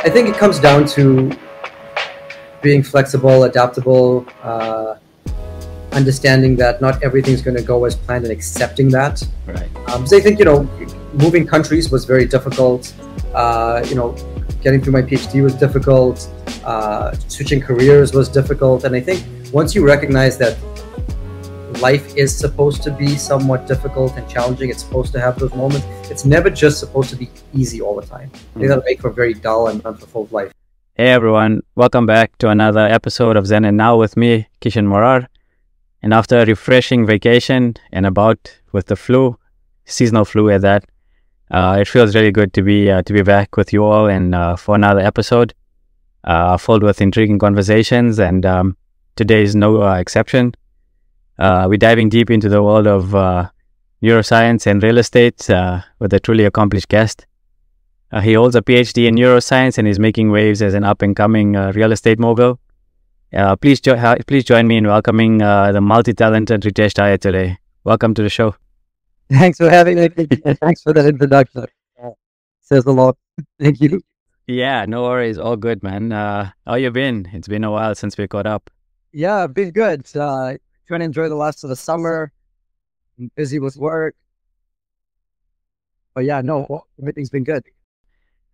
I think it comes down to being flexible, adaptable, uh, understanding that not everything's going to go as planned and accepting that. Right. Um, so I think, you know, moving countries was very difficult. Uh, you know, getting through my PhD was difficult. Uh, switching careers was difficult. And I think once you recognize that life is supposed to be somewhat difficult and challenging, it's supposed to have those moments. It's never just supposed to be easy all the time. Think that'll make for a very dull and unfulfilled life. Hey everyone, welcome back to another episode of Zen and Now with me, Kishan Morar. And after a refreshing vacation and about with the flu, seasonal flu at that, uh, it feels really good to be uh, to be back with you all and uh, for another episode, uh, filled with intriguing conversations. And um, today is no uh, exception. Uh, we're diving deep into the world of uh, neuroscience and real estate uh, with a truly accomplished guest. Uh, he holds a PhD in neuroscience and is making waves as an up and coming uh, real estate mogul. Uh, please, jo- please join me in welcoming uh, the multi talented Ritesh Daya today. Welcome to the show. Thanks for having me. Thanks for that introduction. says a lot. Thank you. Yeah, no worries. All good, man. Uh, how you been? It's been a while since we caught up. Yeah, been good. Uh, trying to enjoy the last of the summer. I'm busy with work. But yeah, no, everything's been good.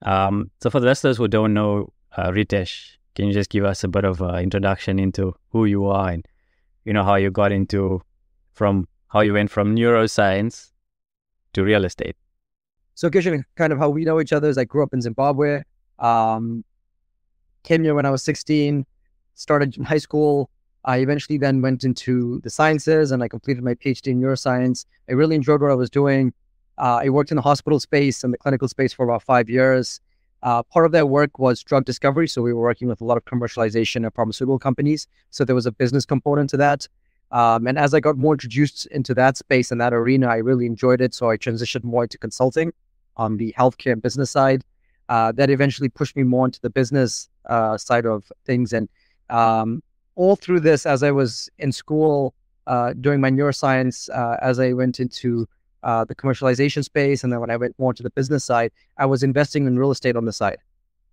Um, so for the listeners who don't know uh, Ritesh, can you just give us a bit of an introduction into who you are and you know how you got into from how you went from neuroscience to real estate? So Kishan, kind of how we know each other is I grew up in Zimbabwe. Um, came here when I was 16, started in high school. I eventually then went into the sciences and I completed my PhD in neuroscience. I really enjoyed what I was doing. Uh, I worked in the hospital space and the clinical space for about five years. Uh, part of that work was drug discovery. So we were working with a lot of commercialization of pharmaceutical companies. So there was a business component to that. Um, and as I got more introduced into that space and that arena, I really enjoyed it. So I transitioned more into consulting on the healthcare and business side. Uh, that eventually pushed me more into the business uh, side of things. And um, all through this, as I was in school uh, doing my neuroscience, uh, as I went into uh, the commercialization space. And then when I went more to the business side, I was investing in real estate on the side.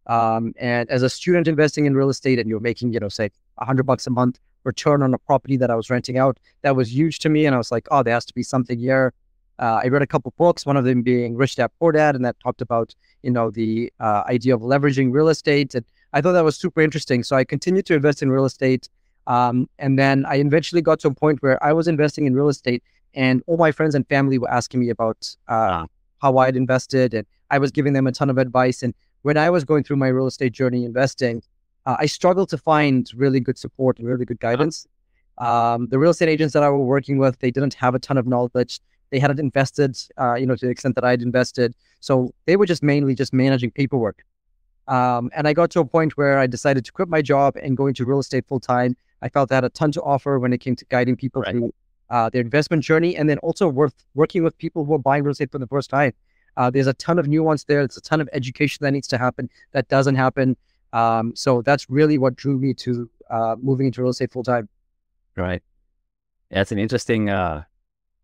Um, and as a student investing in real estate and you're making, you know, say hundred bucks a month return on a property that I was renting out, that was huge to me. And I was like, oh, there has to be something here. Uh, I read a couple books, one of them being Rich Dad Poor Dad, and that talked about, you know, the uh, idea of leveraging real estate. And I thought that was super interesting. So I continued to invest in real estate. Um, and then I eventually got to a point where I was investing in real estate and all my friends and family were asking me about uh, how I'd invested, and I was giving them a ton of advice. And when I was going through my real estate journey investing, uh, I struggled to find really good support and really good guidance. Um, the real estate agents that I was working with, they didn't have a ton of knowledge. They hadn't invested, uh, you know, to the extent that I'd invested. So they were just mainly just managing paperwork. Um, and I got to a point where I decided to quit my job and go into real estate full time. I felt I had a ton to offer when it came to guiding people right. through uh, their investment journey, and then also worth working with people who are buying real estate for the first time. Uh, there's a ton of nuance there. There's a ton of education that needs to happen that doesn't happen. Um, so that's really what drew me to uh, moving into real estate full time. Right. That's an interesting, uh,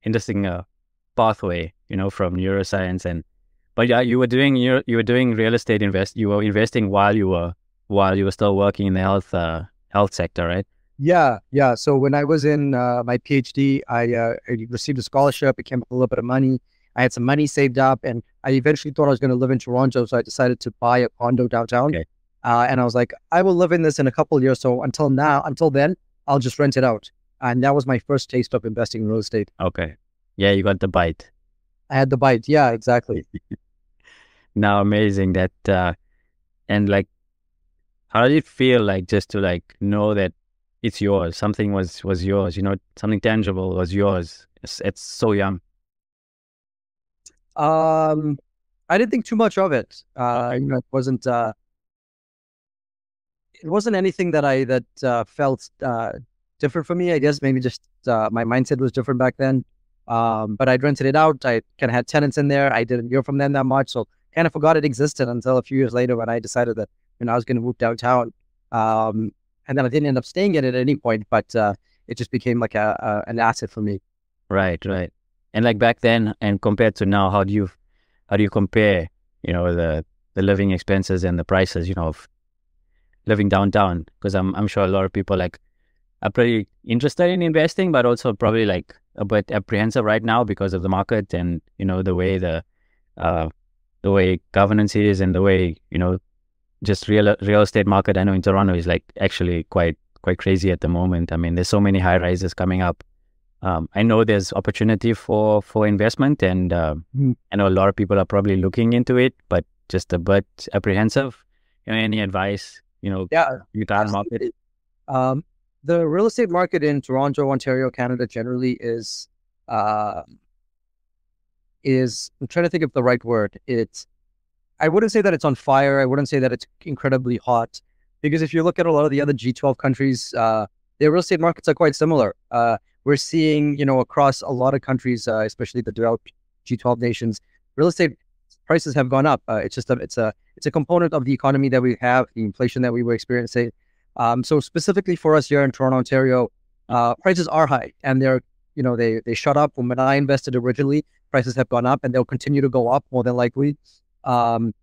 interesting uh, pathway, you know, from neuroscience and. But yeah, you were doing you you were doing real estate invest. You were investing while you were while you were still working in the health uh, health sector, right? Yeah, yeah. So when I was in uh, my PhD, I, uh, I, received a scholarship. It came with a little bit of money. I had some money saved up, and I eventually thought I was going to live in Toronto. So I decided to buy a condo downtown. Okay. Uh, and I was like, I will live in this in a couple years. So until now, until then, I'll just rent it out. And that was my first taste of investing in real estate. Okay. Yeah, you got the bite. I had the bite. Yeah, exactly. now, amazing that, uh, and like, how did it feel like just to like know that it's yours. Something was was yours. You know, something tangible was yours. It's, it's so young. Um, I didn't think too much of it. Uh, you know, it wasn't. Uh, it wasn't anything that I that uh, felt uh, different for me. I guess maybe just uh, my mindset was different back then. Um, but I'd rented it out. I kind of had tenants in there. I didn't hear from them that much, so kind of forgot it existed until a few years later when I decided that you know I was going to move downtown. Um, and then I didn't end up staying in it at any point, but uh, it just became like a, a, an asset for me. Right, right. And like back then, and compared to now, how do you how do you compare? You know the the living expenses and the prices, you know, of living downtown. Because I'm I'm sure a lot of people like are pretty interested in investing, but also probably like a bit apprehensive right now because of the market and you know the way the uh, the way governance is and the way you know just real real estate market. I know in Toronto is like actually quite quite crazy at the moment. I mean, there's so many high rises coming up. Um, I know there's opportunity for for investment, and uh, mm. I know a lot of people are probably looking into it, but just a bit apprehensive. You know, any advice? You know, yeah, Utah market. Um, the real estate market in Toronto, Ontario, Canada generally is uh, is I'm trying to think of the right word. It's I wouldn't say that it's on fire. I wouldn't say that it's incredibly hot because if you look at a lot of the other G12 countries, uh, their real estate markets are quite similar. Uh, we're seeing, you know, across a lot of countries, uh, especially the developed G12 nations, real estate prices have gone up. Uh, it's just a, it's a it's a component of the economy that we have, the inflation that we were experiencing. Um, so specifically for us here in Toronto, Ontario, uh, prices are high, and they're you know they they shot up when I invested originally. Prices have gone up, and they'll continue to go up more than likely. Um,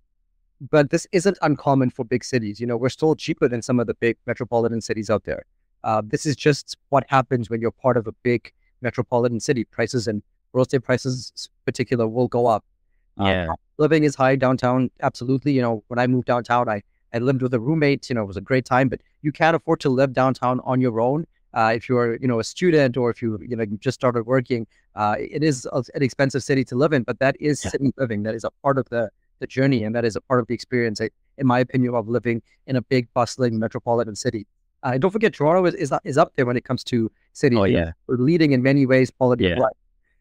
but this isn't uncommon for big cities. You know, we're still cheaper than some of the big metropolitan cities out there. Uh, this is just what happens when you're part of a big metropolitan city. Prices and real estate prices, in particular, will go up. Uh, yeah. living is high downtown. Absolutely. You know, when I moved downtown, I, I lived with a roommate. You know, it was a great time, but you can't afford to live downtown on your own. Uh, if you're, you know, a student or if you, you know, just started working, uh, it is an expensive city to live in, but that is yeah. city living. That is a part of the the journey, and that is a part of the experience, in my opinion, of living in a big, bustling metropolitan city. Uh, don't forget, Toronto is, is, is up there when it comes to city. Oh yeah, we're leading in many ways, quality yeah. of life,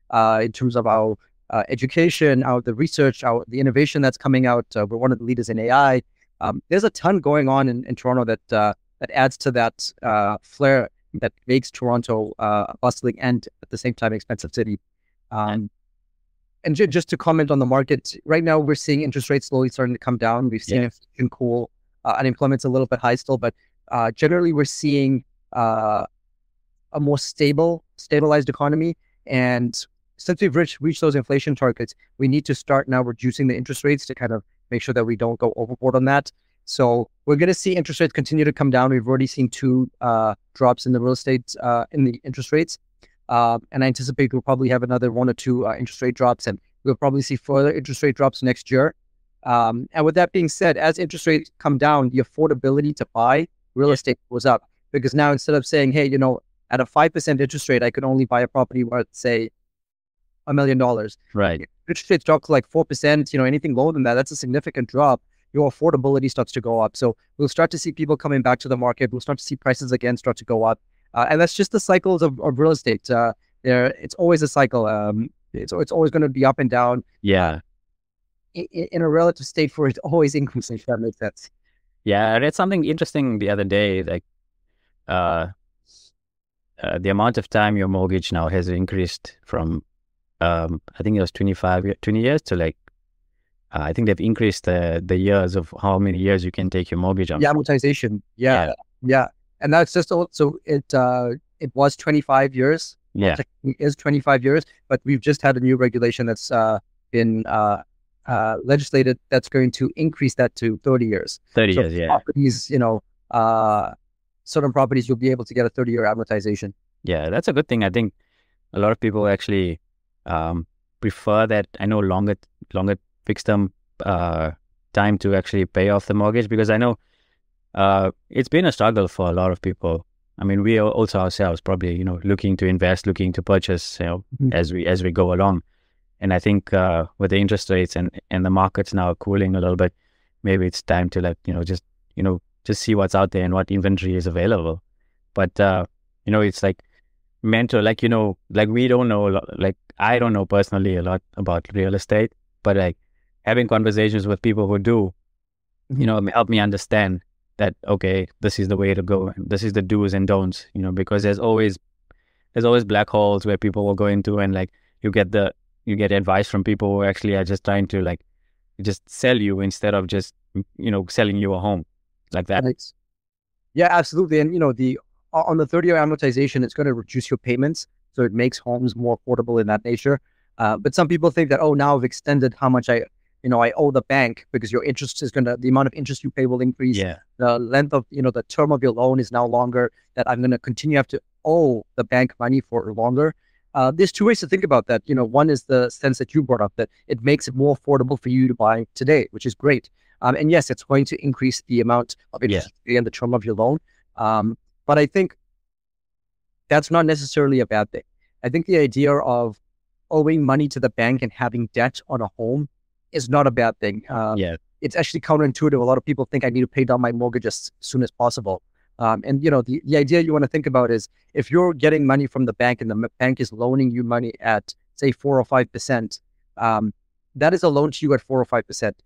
uh, in terms of our uh, education, our the research, our the innovation that's coming out. Uh, we're one of the leaders in AI. Um, there's a ton going on in, in Toronto that uh, that adds to that uh, flair that makes Toronto a bustling and at the same time expensive city. Um, and j- just to comment on the market, right now we're seeing interest rates slowly starting to come down. We've seen inflation cool, uh, unemployment's a little bit high still, but uh, generally we're seeing uh, a more stable, stabilized economy. And since we've reached, reached those inflation targets, we need to start now reducing the interest rates to kind of make sure that we don't go overboard on that. So we're going to see interest rates continue to come down. We've already seen two uh, drops in the real estate uh, in the interest rates. Uh, and I anticipate we'll probably have another one or two uh, interest rate drops, and we'll probably see further interest rate drops next year. Um, and with that being said, as interest rates come down, the affordability to buy real yeah. estate goes up because now instead of saying, hey, you know, at a five percent interest rate, I could only buy a property worth say a million dollars. Right. Interest rates drop to like four percent. You know, anything lower than that, that's a significant drop. Your affordability starts to go up. So we'll start to see people coming back to the market. We'll start to see prices again start to go up. Uh, and that's just the cycles of, of real estate. Uh, there, it's always a cycle. Um, it's it's always going to be up and down. Yeah. In, in, a relative state for it, always increasing. If that makes sense. Yeah, I read something interesting the other day. Like, uh, uh, the amount of time your mortgage now has increased from, um, I think it was 25, 20 years to like, uh, I think they've increased the the years of how many years you can take your mortgage on. Yeah, amortization. Yeah, yeah. yeah and that's just also it. Uh, it was 25 years. Yeah, it is 25 years, but we've just had a new regulation that's uh, been uh, uh, legislated that's going to increase that to 30 years. 30 so years, yeah. Properties, you know, uh, certain properties you'll be able to get a 30 year amortization. Yeah, that's a good thing. I think a lot of people actually um, prefer that. I know longer, longer fixed term uh, time to actually pay off the mortgage because I know uh, it's been a struggle for a lot of people. I mean, we are also ourselves probably, you know, looking to invest, looking to purchase, you know, mm-hmm. as we as we go along. And I think uh, with the interest rates and and the markets now cooling a little bit, maybe it's time to like, you know, just you know, just see what's out there and what inventory is available. But uh, you know, it's like mental, like you know, like we don't know, lot, like I don't know personally a lot about real estate, but like having conversations with people who do, you know, help me understand that okay this is the way to go this is the do's and don'ts you know because there's always there's always black holes where people will go into and like you get the you get advice from people who actually are just trying to like just sell you instead of just you know selling you a home like that. Yeah absolutely and you know the on the 30 year amortization it's going to reduce your payments so it makes homes more affordable in that nature uh, but some people think that oh now i've extended how much i you know, I owe the bank because your interest is going to, the amount of interest you pay will increase. Yeah. The length of, you know, the term of your loan is now longer that I'm going to continue to have to owe the bank money for longer. Uh, there's two ways to think about that. You know, one is the sense that you brought up that it makes it more affordable for you to buy today, which is great. Um, and yes, it's going to increase the amount of interest yeah. and the term of your loan. Um, but I think that's not necessarily a bad thing. I think the idea of owing money to the bank and having debt on a home is not a bad thing. Um, yeah. It's actually counterintuitive. A lot of people think I need to pay down my mortgage as soon as possible. Um, and you know, the, the idea you want to think about is if you're getting money from the bank and the bank is loaning you money at say four or five percent, um, that is a loan to you at four or five percent.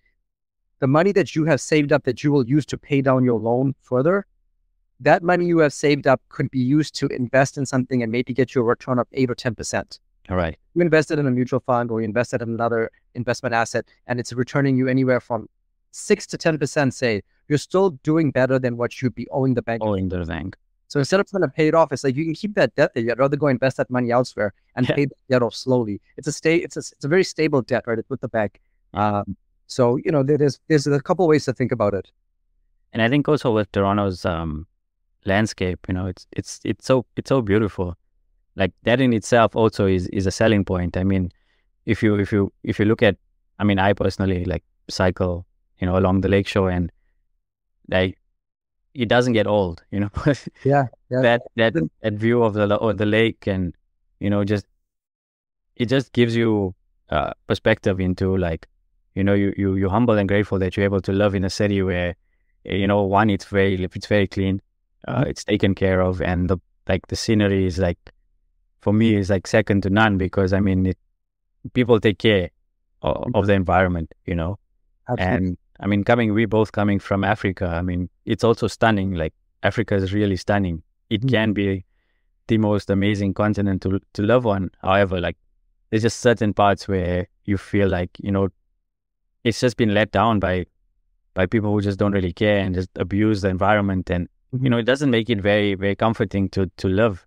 The money that you have saved up that you will use to pay down your loan further, that money you have saved up could be used to invest in something and maybe get you a return of eight or ten percent. All right. You invested in a mutual fund or you invested in another investment asset and it's returning you anywhere from six to 10%, say, you're still doing better than what you'd be owing the bank. Owing the bank. So instead of trying to pay it off, it's like you can keep that debt there. You'd rather go invest that money elsewhere and yeah. pay the debt off slowly. It's a stay. It's a it's a very stable debt, right? It's with the bank. Um, so you know, there's there's a couple ways to think about it. And I think also with Toronto's um, landscape, you know, it's it's it's so it's so beautiful like that in itself also is is a selling point. I mean, if you if you if you look at, I mean, I personally like cycle, you know, along the lakeshore, and like it doesn't get old, you know. yeah, yeah. That that that view of the of the lake, and you know, just it just gives you uh, perspective into like, you know, you you you're humble and grateful that you're able to live in a city where, you know, one it's very it's very clean, uh, mm-hmm. it's taken care of, and the like the scenery is like for me is like second to none because I mean, it, people take care of, of the environment, you know. Absolutely. And I mean, coming, we both coming from Africa. I mean, it's also stunning. Like Africa is really stunning. It mm-hmm. can be the most amazing continent to to live on. However, like there's just certain parts where you feel like you know it's just been let down by by people who just don't really care and just abuse the environment and mm-hmm. you know it doesn't make it very very comforting to to live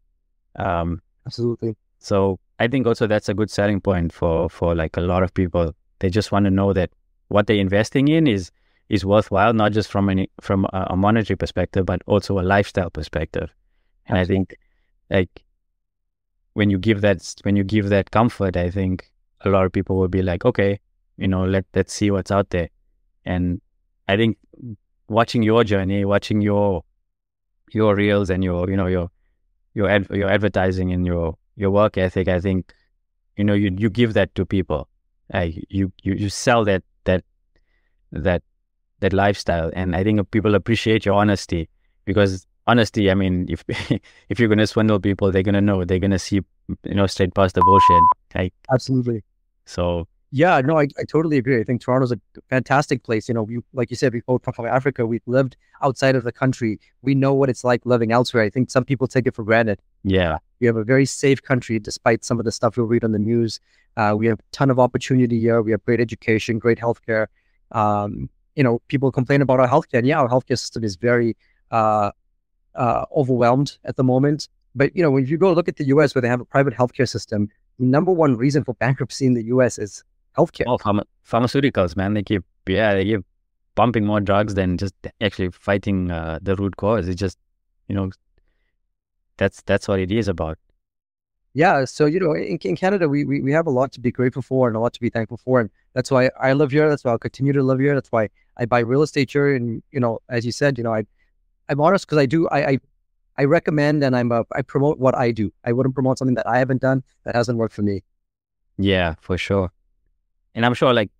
um Absolutely. So I think also that's a good selling point for for like a lot of people. They just want to know that what they're investing in is is worthwhile, not just from any from a, a monetary perspective, but also a lifestyle perspective. And Absolutely. I think like when you give that when you give that comfort, I think a lot of people will be like, okay, you know, let let's see what's out there. And I think watching your journey, watching your your reels and your you know your your ad, your advertising and your your work ethic, I think you know you you give that to people. Uh, you you you sell that that that that lifestyle, and I think people appreciate your honesty because honesty. I mean, if if you're gonna swindle people, they're gonna know. They're gonna see you know straight past the bullshit. Like absolutely. So yeah, no, I, I totally agree. I think Toronto's a fantastic place. You know, we like you said, we both from Africa. We've lived outside of the country. We know what it's like living elsewhere. I think some people take it for granted. Yeah, we have a very safe country, despite some of the stuff you'll read on the news. Uh, we have a ton of opportunity here. We have great education, great healthcare. Um, you know, people complain about our healthcare, and yeah, our healthcare system is very uh, uh, overwhelmed at the moment. But you know, when you go look at the U.S., where they have a private healthcare system, the number one reason for bankruptcy in the U.S. is healthcare. Oh, pharma- pharmaceuticals, man. They keep, yeah, they keep pumping more drugs than just actually fighting uh, the root cause. It's just, you know, that's that's what it is about. Yeah. So, you know, in, in Canada, we, we, we have a lot to be grateful for and a lot to be thankful for. And that's why I live here. That's why I'll continue to live here. That's why I buy real estate here. And, you know, as you said, you know, I, I'm honest because I do, I, I, I recommend and I'm a, I promote what I do. I wouldn't promote something that I haven't done that hasn't worked for me. Yeah, for sure and I'm sure like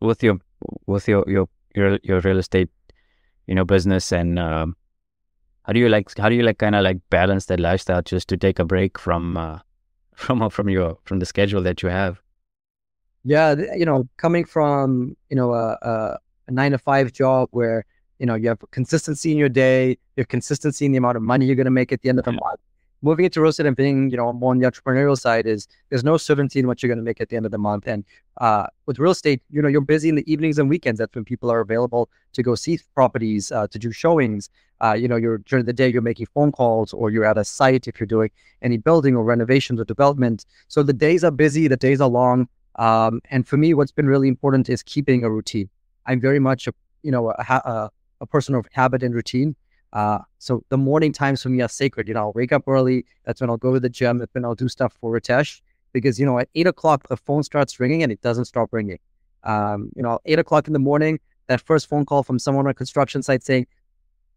with your with your your your, your real estate, you know, business and um, how do you like how do you like kind of like balance that lifestyle just to take a break from uh, from from your from the schedule that you have? Yeah, you know, coming from you know a, a, a nine to five job where you know you have consistency in your day, you have consistency in the amount of money you're going to make at the end of the month moving into real estate and being, you know, more on the entrepreneurial side is there's no certainty in what you're going to make at the end of the month. And uh, with real estate, you know, you're busy in the evenings and weekends. That's when people are available to go see properties, uh, to do showings. Uh, you know, you're during the day, you're making phone calls or you're at a site if you're doing any building or renovations or development. So the days are busy, the days are long. Um, and for me, what's been really important is keeping a routine. I'm very much a you know a, a, a person of habit and routine. Uh, so the morning times for me are sacred. You know, I'll wake up early. That's when I'll go to the gym. That's when I'll do stuff for Ritesh because you know at eight o'clock the phone starts ringing and it doesn't stop ringing. Um, you know, eight o'clock in the morning, that first phone call from someone on a construction site saying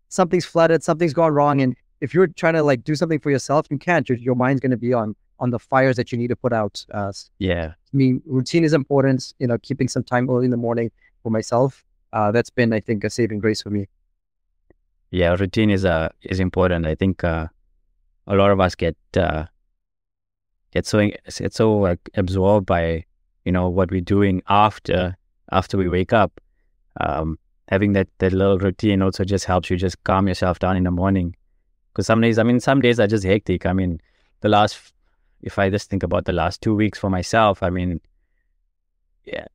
something's flooded, something's gone wrong, and if you're trying to like do something for yourself, you can't. Your, your mind's going to be on on the fires that you need to put out. Uh, yeah, I mean, routine is important. You know, keeping some time early in the morning for myself. Uh, that's been, I think, a saving grace for me. Yeah, routine is uh is important. I think uh, a lot of us get uh, get so get so like absorbed by you know what we're doing after after we wake up. Um, having that that little routine also just helps you just calm yourself down in the morning. Because some days, I mean, some days are just hectic. I mean, the last, if I just think about the last two weeks for myself, I mean, yeah,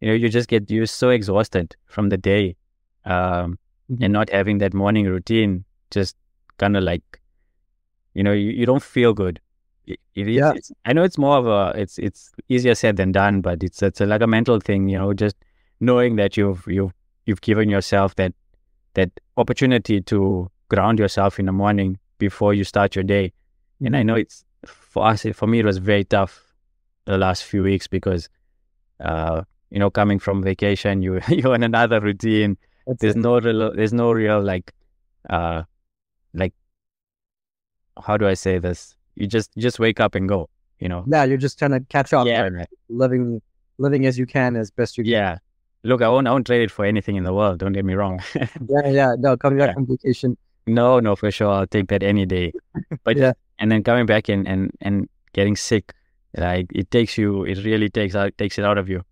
you know, you just get you're so exhausted from the day, um, mm-hmm. and not having that morning routine just kind of like, you know, you, you don't feel good. It, it, yeah. I know it's more of a it's it's easier said than done, but it's it's a, like a mental thing, you know, just knowing that you've you've you've given yourself that that opportunity to ground yourself in the morning before you start your day. And I know it's for us, for me, it was very tough the last few weeks because, uh, you know, coming from vacation, you you're in another routine. That's there's it. no real, there's no real like, uh, like, how do I say this? You just you just wake up and go. You know. Yeah, you're just trying to catch up. Yeah, right. living living as you can as best you can. Yeah, Look, I won't, I won't trade it for anything in the world. Don't get me wrong. yeah, yeah. No, coming back yeah. from vacation. No, no, for sure. I'll take that any day. But yeah, and then coming back and and and getting sick, like it takes you. It really takes out takes it out of you.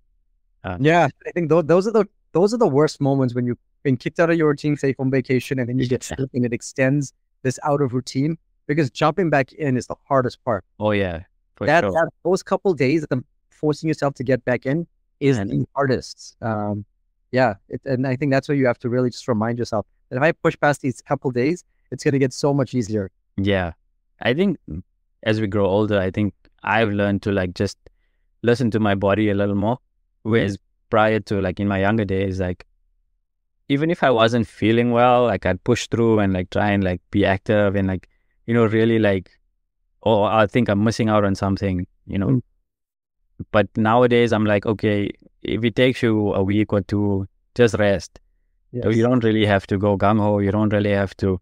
Uh, yeah, I think those those are the those are the worst moments when you've been kicked out of your routine, say from vacation, and then you get sick, and it extends this out of routine because jumping back in is the hardest part. Oh yeah, that, sure. that those couple days, the forcing yourself to get back in is and, the artists. Um, yeah, it, and I think that's where you have to really just remind yourself that if I push past these couple days, it's going to get so much easier. Yeah, I think as we grow older, I think I've learned to like just listen to my body a little more. Mm-hmm. Whereas prior to like in my younger days, like even if I wasn't feeling well, like I'd push through and like try and like be active and like you know really like oh I think I'm missing out on something, you know. Mm. But nowadays, I'm like, okay, if it takes you a week or two, just rest. Yes. So you don't really have to go gung ho. You don't really have to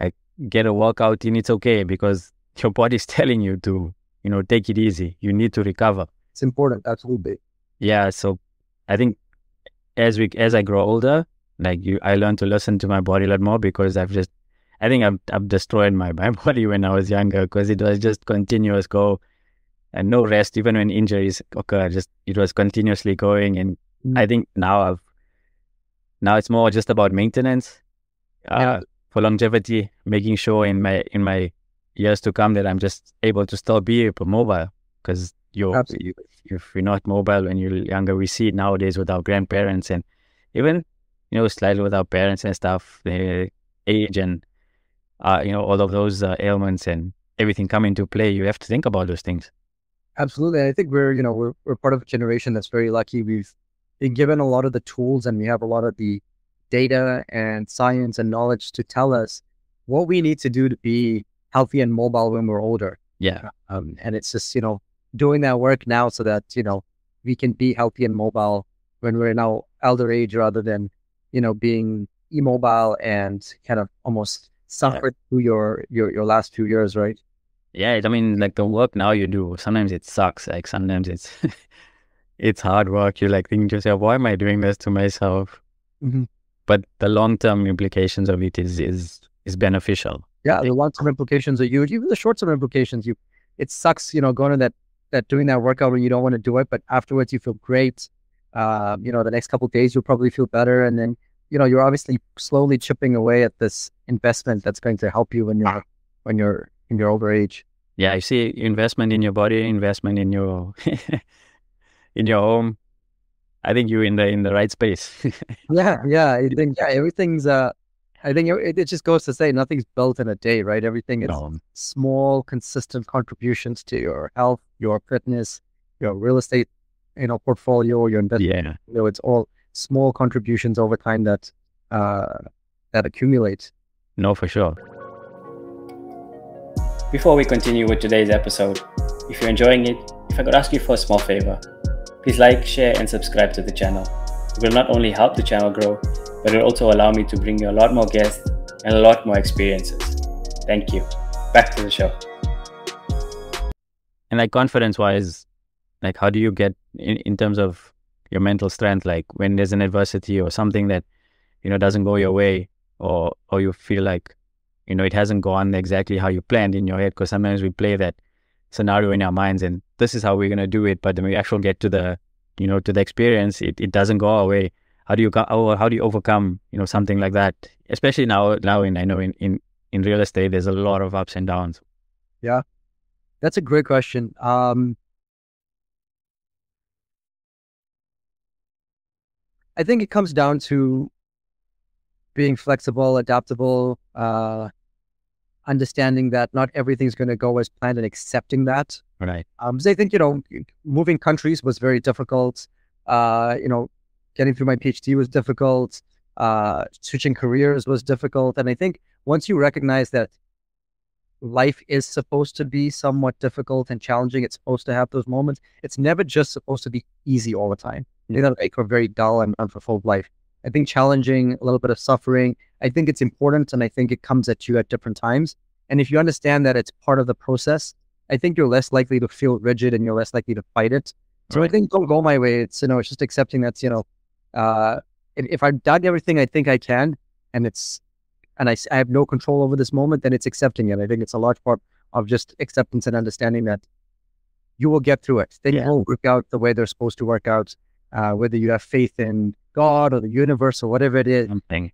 like, get a workout in. It's okay because your body's telling you to, you know, take it easy. You need to recover. It's important, absolutely. Yeah. So I think as we as I grow older, like you, I learned to listen to my body a lot more because I've just, I think I've I've destroyed my my body when I was younger because it was just continuous go and no rest, even when injuries occur. Just it was continuously going, and mm. I think now I've now it's more just about maintenance uh, yeah. for longevity, making sure in my in my years to come that I'm just able to still be mobile because you're you, if you're not mobile when you're younger, we see it nowadays with our grandparents and even you know slightly with our parents and stuff, the age and uh, you know all of those uh, ailments and everything come into play. You have to think about those things. Absolutely. I think we're, you know, we're, we're part of a generation that's very lucky. We've been given a lot of the tools and we have a lot of the data and science and knowledge to tell us what we need to do to be healthy and mobile when we're older. Yeah. Um, and it's just, you know, doing that work now so that, you know, we can be healthy and mobile when we're now elder age rather than, you know, being immobile and kind of almost suffer yeah. through your, your, your last few years, right? yeah, I mean, like the work now you do, sometimes it sucks. Like sometimes it's it's hard work. You're like thinking to yourself, why am I doing this to myself? Mm-hmm. But the long term implications of it is is is beneficial. Yeah, the long term implications are huge. Even the short term implications, you it sucks, you know, going to that that doing that workout when you don't want to do it, but afterwards you feel great. Uh, you know, the next couple days you'll probably feel better, and then you know you're obviously slowly chipping away at this investment that's going to help you when you're when you're in your older age. Yeah, I see investment in your body, investment in your in your home. I think you're in the in the right space. yeah, yeah. I think yeah, everything's. Uh, I think it, it just goes to say nothing's built in a day, right? Everything is no. small, consistent contributions to your health, your fitness, your real estate, you know, portfolio, your investment. Yeah. You know, it's all small contributions over time that uh, that accumulate. No, for sure. Before we continue with today's episode, if you're enjoying it, if I could ask you for a small favor, please like, share, and subscribe to the channel. It will not only help the channel grow, but it also allow me to bring you a lot more guests and a lot more experiences. Thank you. Back to the show. And like confidence wise, like how do you get in, in terms of your mental strength, like when there's an adversity or something that, you know, doesn't go your way or or you feel like, you know, it hasn't gone exactly how you planned in your head. Because sometimes we play that scenario in our minds and this is how we're gonna do it, but then we actually get to the, you know, to the experience, it, it doesn't go our way. How do you or how do you overcome, you know, something like that? Especially now now in I know in, in, in real estate there's a lot of ups and downs. Yeah. That's a great question. Um, I think it comes down to being flexible, adaptable, uh, understanding that not everything's going to go as planned and accepting that. Right. Um, 'cause I think, you know, moving countries was very difficult. Uh, you know, getting through my PhD was difficult. Uh, switching careers was difficult. And I think once you recognize that life is supposed to be somewhat difficult and challenging, it's supposed to have those moments. It's never just supposed to be easy all the time. You know, like a very dull and unfulfilled life. I think challenging, a little bit of suffering, I think it's important and I think it comes at you at different times. And if you understand that it's part of the process, I think you're less likely to feel rigid and you're less likely to fight it. So I think don't go my way. It's, you know, it's just accepting that's, you know, uh, if if I've done everything I think I can and it's, and I, I have no control over this moment, then it's accepting it. I think it's a large part of just acceptance and understanding that you will get through it. Things Yeah. will work out the way they're supposed to work out. Uh, whether you have faith in God or the universe or whatever it is, Something.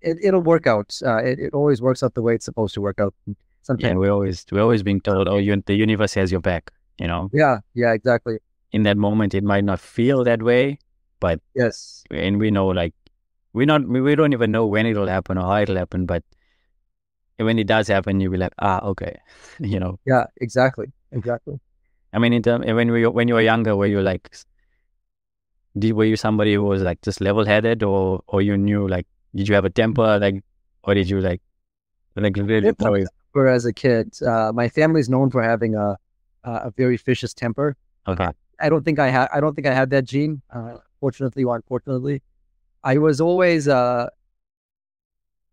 it, it'll work out. Uh, it, it always works out the way it's supposed to work out. Yeah, Sometimes, we're always we're always being told, oh, you, the universe has your back. You know, yeah, yeah, exactly. in that moment, it might not feel that way, But yes, and we know, like, we not we, don't even know when it'll happen or how it'll happen, but when it does happen, you'll be like, ah, okay, you know. yeah, exactly, exactly. I mean, in term, when we when you were younger, were you like, did, were you somebody who was like just level headed, or or you knew like, did you have a temper, like, or did you like, like really Temper. throw it? Where as a kid, uh, my family's known for having a a a very vicious temper. Okay, I don't think I had. I don't think I had that gene. Uh, fortunately or unfortunately, I was always. Uh,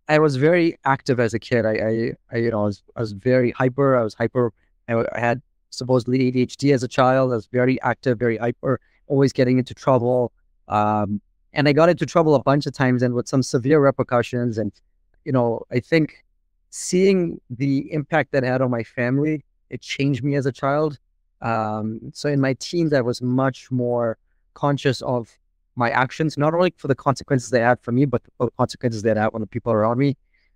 I was very active as a kid. I, I, I you know, I was, I was very hyper. I was hyper. I had supposedly ADHD as a child. I was very active, very hyper. Always getting into trouble. Um, and I got into trouble a bunch of times and with some severe repercussions. And you know, I think seeing the impact that had on my family, it changed me as a child. Um, so in my teens, I was much more conscious of my actions, not only for the consequences they have for me, but the consequences they have on the people around me.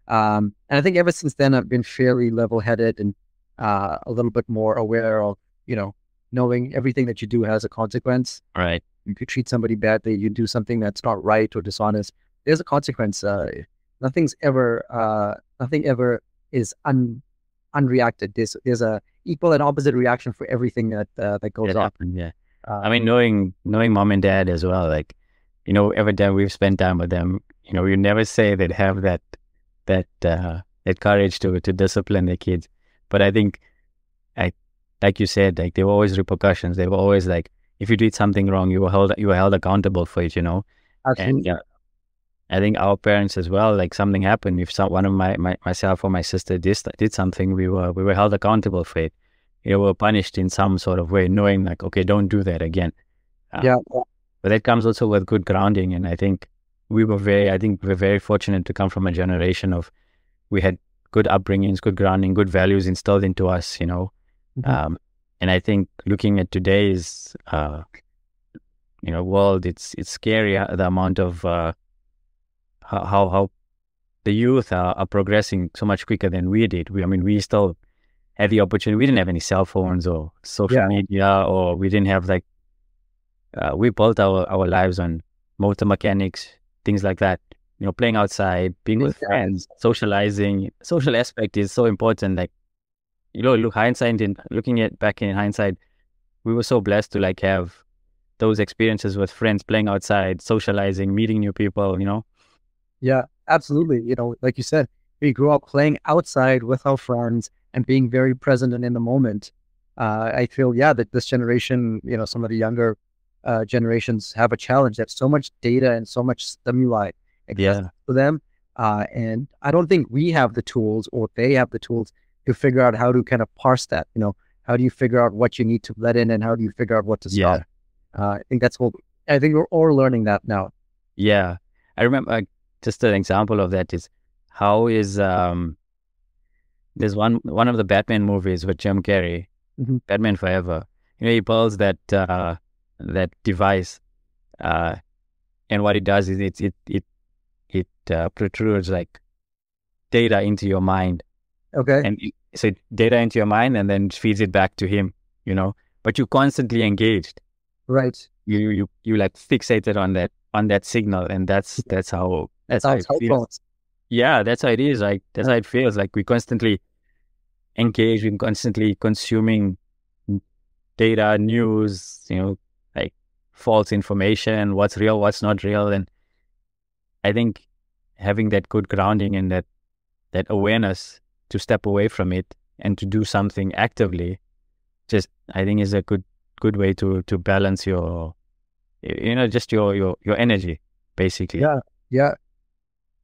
Um, and I think ever since then, I've been fairly level-headed and uh, a little bit more aware of, you know, knowing everything that you do has a consequence. right, If you treat somebody badly, you do something that's not right or dishonest, there's a consequence. Uh, nothing's ever, uh, nothing ever is un, unreacted. There's, there's a equal and opposite reaction for everything that uh, that goes it on. happened. Yeah. Uh, I mean, knowing knowing mom and dad as well, like you know, every time we've spent time with them, you know, you never say they'd have that that uh, that courage to to discipline their kids. But I think, I like you said, like there were always repercussions. They were always like, if you did something wrong, you were held you were held accountable for it. You know, and absolutely. yeah, I think our parents as well. Like something happened, if some one of my, my myself or my sister did did something, we were we were held accountable for it. You were punished in some sort of way, knowing like, okay, don't do that again. Uh, yeah. but that comes also with good grounding and i think we were very i think we're very fortunate to come from a generation of we had good upbringings good grounding good values instilled into us you know Mhm. um, and i think looking at today's uh, you know world it's it's scary uh, the amount of uh, how how, how the youth are, are progressing so much quicker than we did we i mean we still had the opportunity we didn't have any cell phones or social Yeah. media or we didn't have like uh, we built our, our lives on motor mechanics, things like that. You know, playing outside, being with Yeah. friends, socializing. Social aspect is so important. Like, you know, look hindsight in looking at back in hindsight, we were so blessed to like have those experiences with friends, playing outside, socializing, meeting new people. You know. Yeah, absolutely. You know, like you said, we grew up playing outside with our friends and being very present and in the moment. Uh, I feel, yeah, that this generation, you know, some of the younger uh, generations have a challenge. There's so much data and so much stimuli Yeah. for them. Uh, and I don't think we have the tools or they have the tools to figure out how to kind of parse that. You know, how do you figure out what you need to let in and how do you figure out what to Yeah. stop? Uh, I think that's what I think we're all learning that now. Yeah, I remember just an example of that is how is um there's one one of the Batman movies with Jim Carrey, Mhm. Batman Forever. You know, he pulls that uh that device, uh, and what it does is it it it it uh, protrudes like data into your mind, Okay. and it, so data into your mind, and then feeds it back to him. You know, but you're constantly engaged. right. You you you like fixated on that on that signal, and that's that's how that's how Sounds it feels. Yeah, that's how it is. Like that's how it feels. Like we constantly engage, we're constantly consuming data, news, you know, like false information, what's real, what's not real. And I think having that good grounding and that that awareness to step away from it and to do something actively, just I think is a good good way to to balance your you know, just your your your energy, basically. Yeah. Yeah.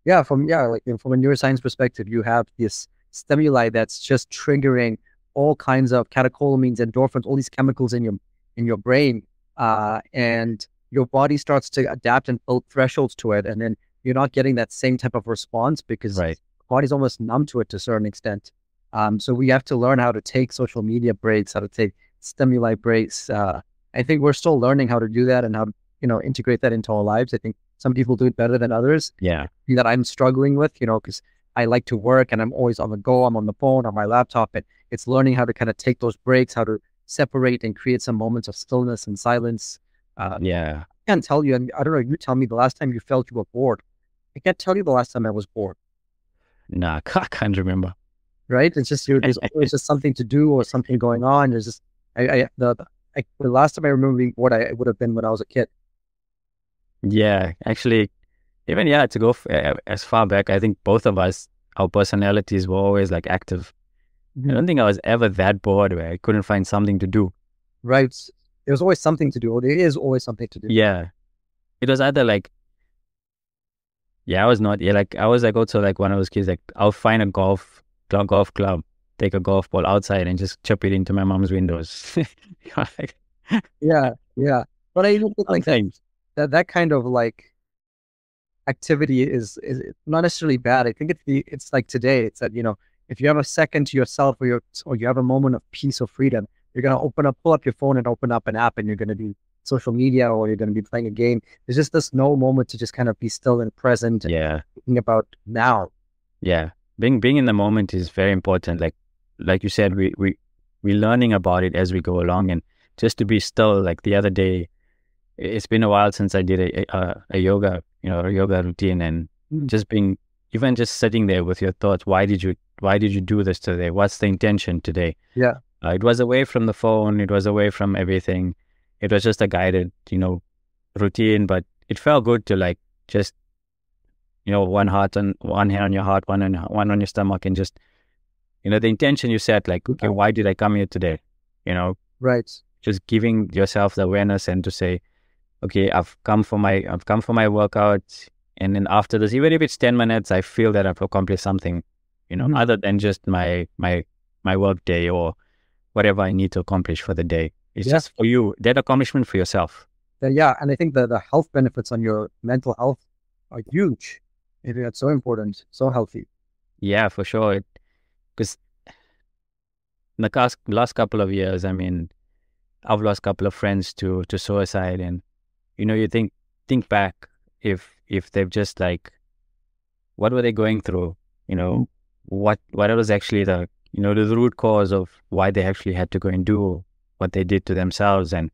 Yeah. From, yeah, like from a neuroscience perspective, you have this stimuli that's just triggering all kinds of catecholamines, endorphins, all these chemicals in your, in your brain. Uh, and your body starts to adapt and build thresholds to it. And then you're not getting that same type of response because Right. the body's almost numb to it to a certain extent. Um, so we have to learn how to take social media breaks, how to take stimuli breaks. Uh, I think we're still learning how to do that and how to, you know, integrate that into our lives. I think some people do it better than others Yeah. that I'm struggling with, you know, because I like to work and I'm always on the go. I'm on the phone, on my laptop, and it's learning how to kind of take those breaks, how to separate and create some moments of stillness and silence. Uh, Yeah. I can't tell you, and I don't know, you tell me the last time you felt you were bored. I can't tell you the last time I was bored, Nah, I can't remember. right? It's just, you're, there's always just something to do or something going on. There's just, I, I the, I, the last time I remember being bored, I, it would have been when I was a kid. Yeah, actually, even yeah, to go f- as far back, I think both of us, our personalities were always like active. I mm-hmm. don't think I was ever that bored where I couldn't find something to do. Right? There was always something to do, or there is always something to do. Yeah, it was either like, yeah, I was not. Yeah, like I was like also like one of those kids. Like I'll find a golf golf club, take a golf ball outside, and just chip it into my mom's windows. like, Yeah, yeah. But I even think like sometimes. That that kind of like activity is is not necessarily bad. I think it's the it's like today. It's that you know if you have a second to yourself or you or you have a moment of peace or freedom, you're gonna open up, pull up your phone and open up an app, and you're gonna do social media or you're gonna be playing a game. There's just this no moment to just kind of be still and present and Yeah. thinking about now. Yeah, being being in the moment is very important. Like like you said, we we we're learning about it as we go along, and just to be still. Like the other day, it's been a while since I did a a, a yoga, you know, a yoga routine, and Mm. just being even just sitting there with your thoughts. Why did you Why did you do this today? What's the intention today? Yeah. uh, it was away from the phone. It was away from everything. It was just a guided, you know, routine, but it felt good to like just you know, one heart on one hand on your heart, one on one on your stomach, and just you know the intention you set, like, okay, why did I come here today? You know, Right. just giving yourself the awareness and to say, okay, I've come for my I've come for my workout, and then after this, even if it's ten minutes, I feel that I've accomplished something, you know, Mhm. other than just my my my work day or whatever I need to accomplish for the day. It's Yeah. just for you that accomplishment for yourself. Yeah, and I think the the health benefits on your mental health are huge. I think that's so important, so healthy. Yeah, for sure. Because in the last, last couple of years, I mean, I've lost a couple of friends to to suicide, and you know, you think think back if if they've just like, what were they going through? You know, what what was actually the you know the root cause of why they actually had to go and do what they did to themselves, and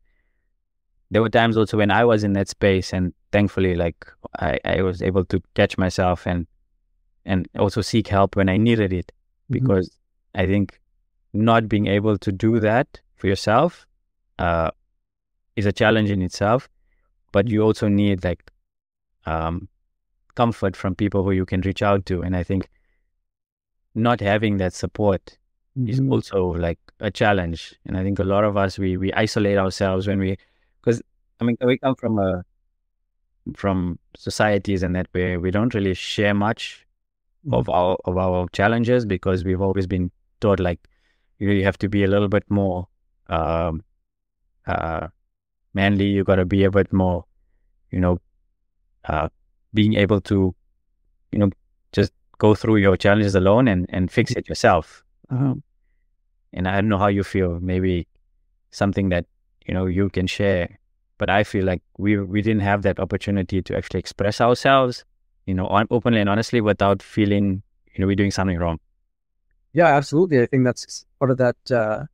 there were times also when I was in that space, and thankfully, like I I was able to catch myself and and also seek help when I needed it Mhm. because I think not being able to do that for yourself uh, is a challenge in itself, but you also need like um, comfort from people who you can reach out to. And I think not having that support is Mhm. also like a challenge. And I think a lot of us we we isolate ourselves when we because I mean we come from a from societies and that way we don't really share much of our of our challenges because we've always been taught like you you have to be a little bit more um uh manly, you gotta be a bit more, you know, uh being able to, you know, just go through your challenges alone and, and fix it yourself. Um, and I don't know how you feel. Maybe something that you know you can share. But I feel like we we didn't have that opportunity to actually express ourselves, you know, on, openly and honestly, without feeling you know we're doing something wrong. Yeah, absolutely. I think that's part of that uh,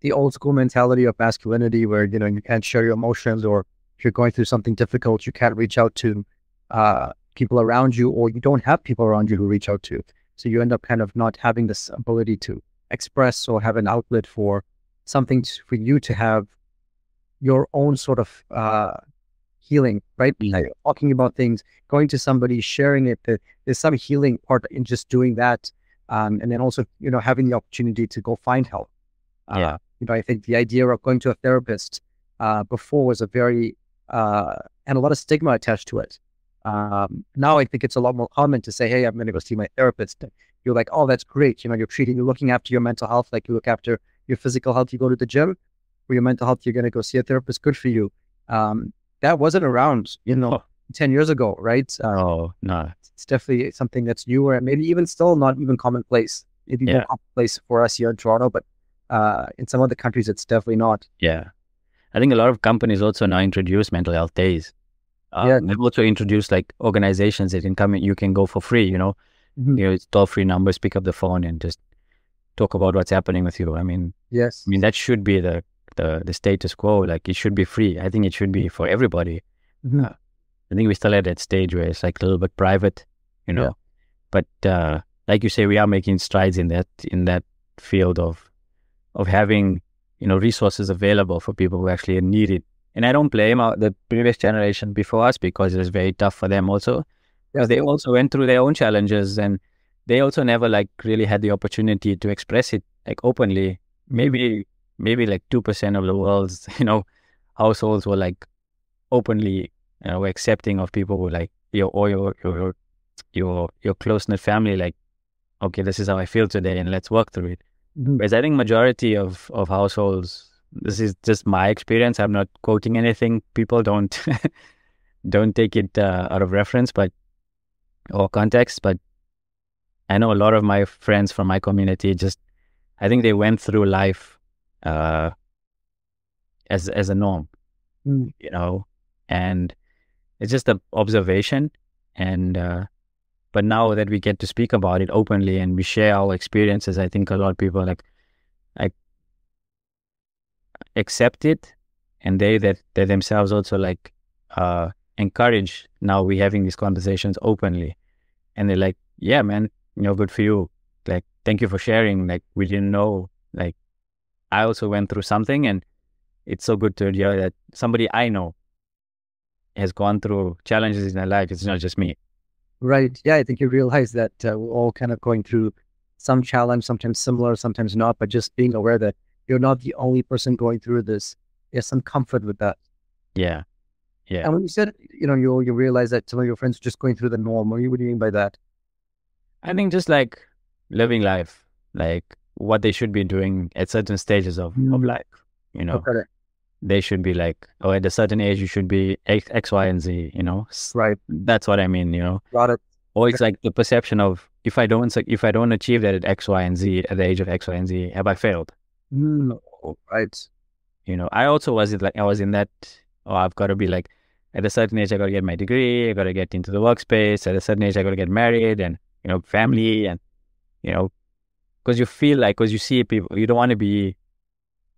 the old school mentality of masculinity, where you know you can't share your emotions, or if you're going through something difficult, you can't reach out to uh, people around you, or you don't have people around you who reach out to. So you end up kind of not having this ability to express or have an outlet for something to, for you to have your own sort of uh, healing, right? Like talking about things, going to somebody, sharing it. There's some healing part in just doing that um, and then also you know having the opportunity to go find help. Yeah. You know, I think the idea of going to a therapist uh, before was a very uh, and a lot of stigma attached to it. Um, now I think it's a lot more common to say, "Hey, I'm going to go see my therapist." You're like, "Oh, that's great." You know, you're treating, you're looking after your mental health like you look after your physical health. You go to the gym. For your mental health, you're going to go see a therapist. Good for you. Um, that wasn't around, you know, Oh. ten years ago, right? Uh, Oh no, it's definitely something that's newer and maybe even still not even commonplace. Maybe Yeah. more commonplace for us here in Toronto, but uh, in some other countries, it's definitely not. yeah. I think a lot of companies also now introduce mental health days. Um, Yeah. They've also introduced like organizations that can come in, you can go for free. You know, Mhm. you know, it's toll free numbers. Pick up the phone and just talk about what's happening with you. I mean, Yes. I mean that should be the the the status quo. Like it should be free. I think it should be for everybody. Mhm. I think we're still at that stage where it's like a little bit private, you know. Yeah. But uh, like you say, we are making strides in that in that field of of having you know resources available for people who actually need it. And I don't blame the previous generation before us because it was very tough for them also. Because they also went through their own challenges and they also never like really had the opportunity to express it like openly. Maybe maybe like two percent of the world's you know households were like openly you know accepting of people who like your or your your your your close knit family like okay this is how I feel today and let's work through it. Whereas I think majority of of households this is just my experience. I'm not quoting anything. People don't don't take it uh, out of reference, but or context. But I know a lot of my friends from my community just I think they went through life uh, as as a norm, Mm. you know, and it's just an observation. And uh, but now that we get to speak about it openly and we share our experiences, I think a lot of people like like accept it, and they that they themselves also like uh, encourage. Now we're having these conversations openly, and they're like, "Yeah, man, you know, good for you. Like, thank you for sharing. Like, we didn't know. Like, I also went through something, and it's so good to hear that somebody I know has gone through challenges in their life. It's not just me. Right. Yeah, I think you realize that uh, we're all kind of going through some challenge, sometimes similar, sometimes not, but just being aware that you're not the only person going through this. There's some comfort with that. Yeah, yeah. And when you said, you know, you you realize that some of your friends are just going through the norm, what do you what do you mean by that? I think just like living life, like what they should be doing at certain stages of, of Mm. life. You know, Okay. They should be like, oh, at a certain age, you should be X, X Y, and Z. You know, Right. that's what I mean. You know, Got it. or it's like the perception of if I don't if I don't achieve that at X, Y, and Z at the age of X, Y, and Z, have I failed? Mm, right. You know, I also was it like I was in that. Oh, I've got to be like at a certain age, I got to get my degree. I got to get into the workspace. At a certain age, I got to get married and you know, family and you know, because you feel like because you see people, you don't want to be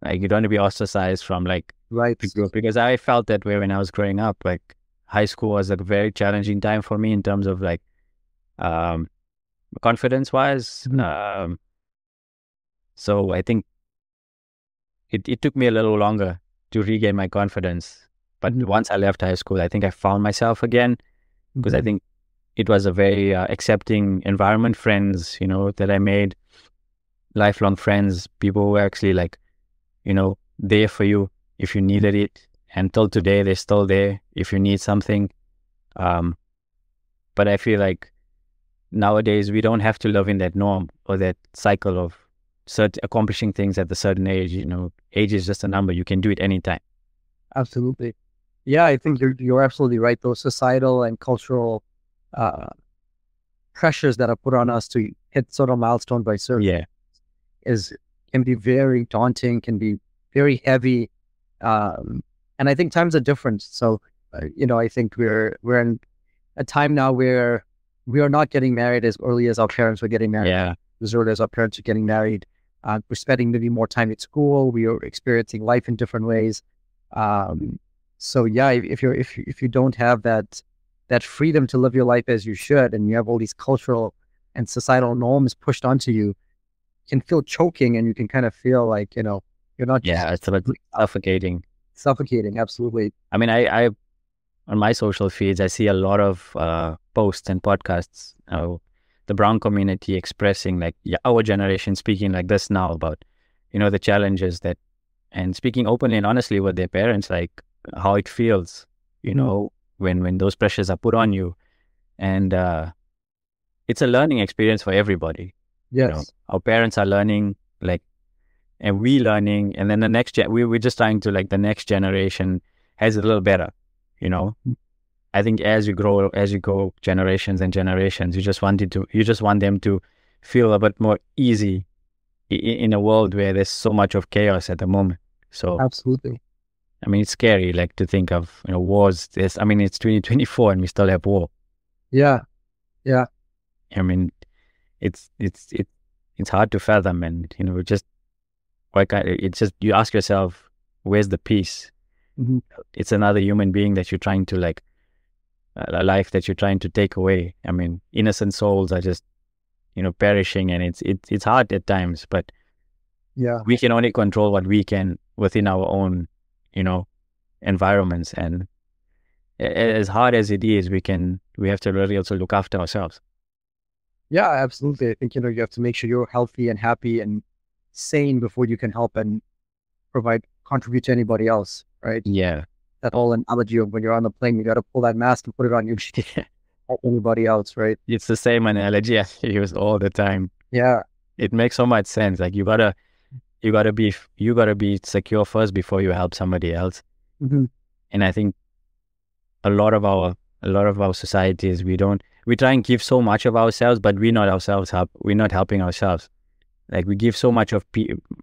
like you don't want to be ostracized from like Right. the group because I felt that way when I was growing up. Like high school was a very challenging time for me in terms of like um confidence wise. Mhm. Um so I think it, it took me a little longer to regain my confidence. But Mhm. once I left high school, I think I found myself again because I think it was a very uh, accepting environment. Friends, you know, that I made, lifelong friends, people who were actually like, you know, there for you if you needed it. Until today, they're still there if you need something. Um, but I feel like nowadays we don't have to live in that norm or that cycle of cert- accomplishing things at a certain age. You know, age is just a number. You can do it anytime. Absolutely. Yeah, I think you're you're absolutely right. Those societal and cultural uh, pressures that are put on us to hit sort of milestone by certain Yeah. is can be very daunting, can be very heavy, um, and I think times are different. So, uh, you know, I think we're we're in a time now where we are not getting married as early as our parents were getting married. Yeah. As early as our parents are getting married, uh, we're spending maybe more time at school. We are experiencing life in different ways. Um, so yeah, if, if you're if you, if you don't have that that freedom to live your life as you should, and you have all these cultural and societal norms pushed onto you can feel choking, and you can kind of feel like you know you're not just Yeah. It's a bit suffocating. suffocating. Absolutely. I mean, I, I on my social feeds, I see a lot of uh, posts and podcasts. Uh, the brown community expressing like yeah, our generation speaking like this now about you know the challenges that and speaking openly and honestly with their parents like how it feels you know when when those pressures are put on you and uh, it's a learning experience for everybody Yes. know, our parents are learning like and we learning and then the next gen we, we're just trying to like the next generation has it a little better you know mm-hmm. i think as you grow as you go generations and generations you just wanted to you just want them to feel a bit more easy i- i- in a world where there's so much of chaos at the moment so Absolutely. i mean it's scary like to think of you know wars this i mean it's 2024 and we still have war Yeah, Yeah. I mean, it's it's it it's hard to fathom, and you know, just why can't it's just you ask yourself, where's the peace? Mhm. It's another human being that you're trying to like, a life that you're trying to take away. I mean, innocent souls are just, you know, perishing, and it's it's it's hard at times, but Yeah. we can only control what we can within our own, you know, environments, and as hard as it is, we can we have to really also look after ourselves. Yeah, absolutely. I think, you know, you have to make sure you're healthy and happy and sane before you can help and provide, contribute to anybody else, right? Yeah. That whole analogy of when you're on the plane, you got to pull that mask and put it on you, help anybody else, right? it's the same analogy I use all the time. Yeah. It makes so much sense. Like you gotta, you gotta be, you gotta be secure first before you help somebody else. Mhm. And I think a lot of our, a lot of our societies, we don't, we try and give so much of ourselves, but we're not ourselves help. We're not helping ourselves. Like we give so much of,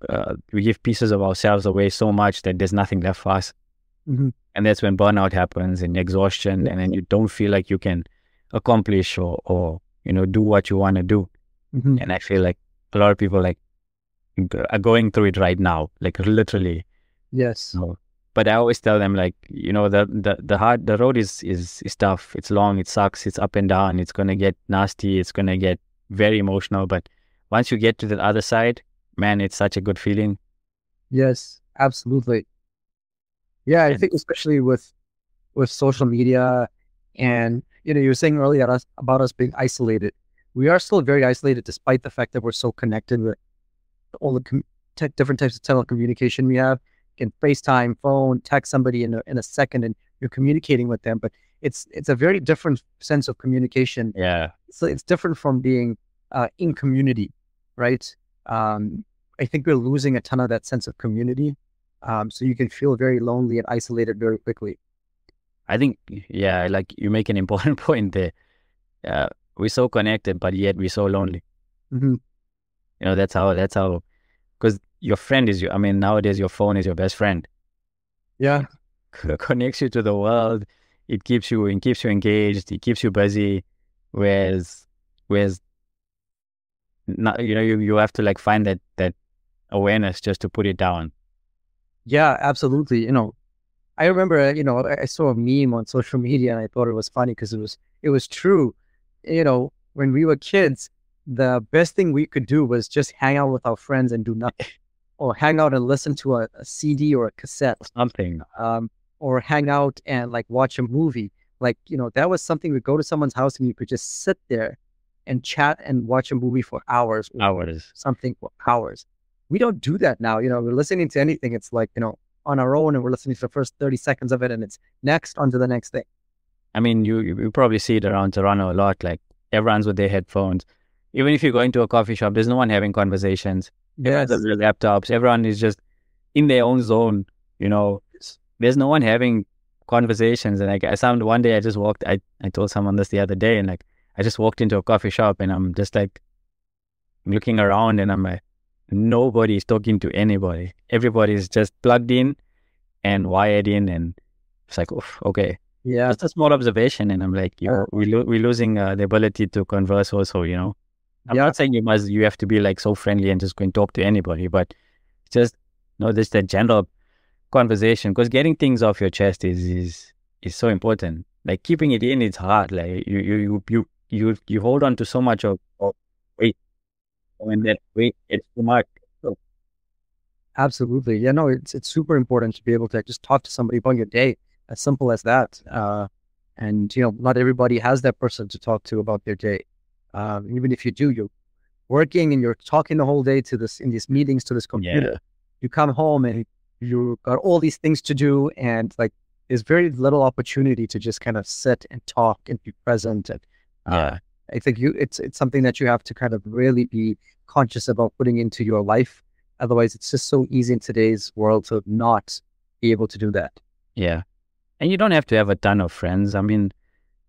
uh, we give pieces of ourselves away so much that there's nothing left for us. Mhm. And that's when burnout happens and exhaustion, and then you don't feel like you can accomplish or, or you know, do what you want to do Mhm. and I feel like a lot of people like are going through it right now, like literally. Yes. So, but I always tell them like, you know, the the the hard the road is is is tough. It's long. It sucks. It's up and down. It's gonna get nasty. It's gonna get very emotional. But once you get to the other side, man, it's such a good feeling. Yes, absolutely. Yeah, I And- think especially with with social media and you know, you were saying earlier us about us being isolated. We are still very isolated despite the fact that we're so connected with all the com- different types of telecommunication we have. Can FaceTime, phone, text somebody in a, in a second and you're communicating with them, but it's it's a very different sense of communication Yeah, so it's different from being uh, in community, right? Um, I think we're losing a ton of that sense of community. Um, so you can feel very lonely and isolated very quickly. I think yeah, like you make an important point there. Uh, we're so connected, but yet we're so lonely. hmm You know, that's how that's how because your friend is your. I mean, nowadays your phone is your best friend. Yeah, connects you to the world. It keeps you it keeps you engaged. It keeps you busy. Whereas, whereas, not, you know, you, you have to like find that that awareness just to put it down. yeah, absolutely. You know, I remember, uh, you know, I I saw a meme on social media and I thought it was funny because it was it was true. You know, when we were kids, the best thing we could do was just hang out with our friends and do nothing. or hang out and listen to a, a CD or a cassette, Something. um, or hang out and like watch a movie. Like, you know, that was something we go to someone's house and you could just sit there and chat and watch a movie for hours Hours. something for hours. We don't do that now. You know, we're listening to anything. It's like, you know, on our own and we're listening to the first 30 seconds of it and it's next on to the next thing. I mean, you you probably see it around Toronto a lot. Like everyone's with their headphones. Even if you go into a coffee shop, there's no one having conversations. With their laptops. Everyone is just in their own zone. You know, there's no one having conversations. And like I found one day, I just walked. I I told someone this the other day, and like I just walked into a coffee shop, and I'm just like looking around, and I'm like, nobody's talking to anybody. Everybody's just plugged in and wired in, and it's like, Oof, okay. Yeah. Just a small observation, and I'm like, yo, we lo- we're losing uh, the ability to converse. Also, you know, I'm Yeah. not saying you must, you have to be like so friendly and just go and talk to anybody, but just you know, just a general conversation because getting things off your chest is is is so important. Like keeping it in, it's hard. Like you you you you you, you hold on to so much of, of weight, when that weight it's too much. So, Absolutely. Yeah, no, it's it's super important to be able to just talk to somebody about your day, as simple as that. Uh, and you know, not everybody has that person to talk to about their day. Um, even if you do, you're working and you're talking the whole day to this in these meetings to this computer. yeah, You come home and you got all these things to do, and like there's very little opportunity to just kind of sit and talk and be present. And uh, yeah, I think you it's it's something that you have to kind of really be conscious about putting into your life. Otherwise, it's just so easy in today's world to not be able to do that. yeah. And you don't have to have a ton of friends. I mean,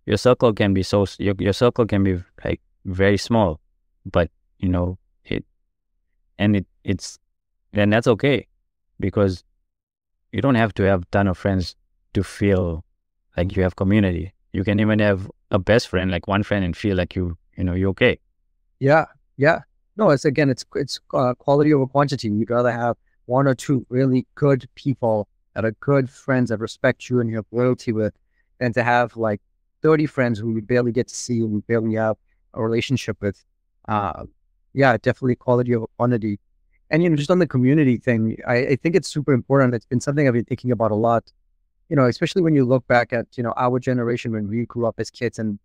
your circle can be so your your circle can be like very small, but you know it, and it it's then that's okay because you don't have to have ton of friends to feel like you have community. You can even have a best friend, like one friend, and feel like you you know you're okay. Yeah, yeah. No, it's again, it's it's uh, quality over quantity. You'd rather have one or two really good people that are good friends that respect you and you have loyalty with, than to have like thirty friends who you barely get to see, who you barely have a relationship with. Uh, yeah, definitely quality over quantity. And you know, just on the community thing, I, I think it's super important. It's been something I've been thinking about a lot. You know, especially when you look back at you know our generation when we grew up as kids and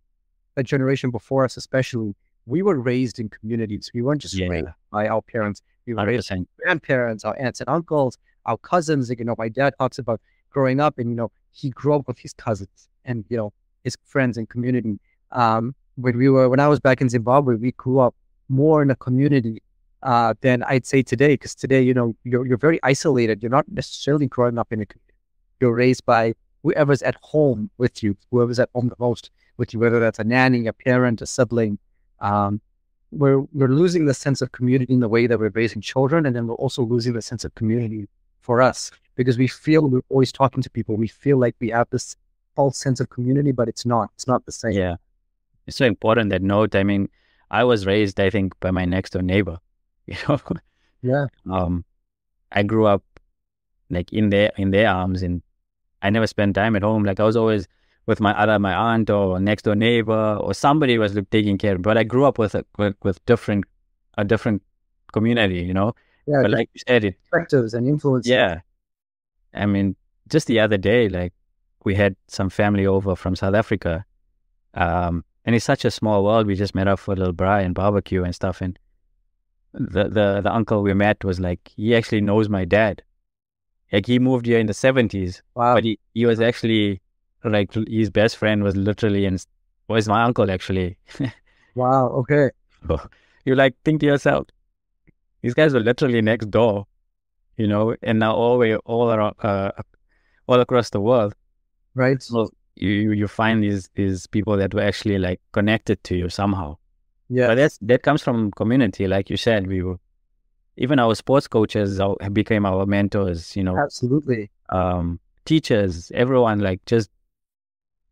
the generation before us, especially we were raised in communities. We weren't just Yeah. raised by our parents. We were Hundred raised by grandparents, our aunts and uncles, our cousins. Like, you know, my dad talks about growing up and, you know, he grew up with his cousins and, you know, his friends and community. Um, when we were, when I was back in Zimbabwe, we grew up more in a community uh, than I'd say today. Because today, you know, you're, you're very isolated. You're not necessarily growing up in a community. You're raised by whoever's at home with you, whoever's at home the most with you, whether that's a nanny, a parent, a sibling. Um, we're we're losing the sense of community in the way that we're raising children, and then we're also losing the sense of community for us because we feel we're always talking to people. We feel like we have this false sense of community, but it's not. It's not the same. Yeah, it's so important that note. I mean, I was raised, I think, by my next door neighbor. You know, Yeah. um, I grew up like in their in their arms, and I never spent time at home. Like I was always with my other my aunt or next door neighbor or somebody was like, taking care. But I grew up with a, with, with different a different community, you know. Yeah, but like you said, it perspectives and influences. yeah. I mean, just the other day, like we had some family over from South Africa. Um, and it's such a small world. We just met up for a little braai and barbecue and stuff. And the, the, the uncle we met was like, he actually knows my dad. Like he moved here in the 70s, Wow. but he, he was actually like his best friend was literally and was my uncle actually. Wow. Okay. you like think to yourself, these guys were literally next door, you know, and now all way all around, uh, all across the world. Right. So you you find these these people that were actually like connected to you somehow. Yeah. But that's that comes from community, like you said. We were even our sports coaches became our mentors. You know, Absolutely. um, teachers, everyone like just,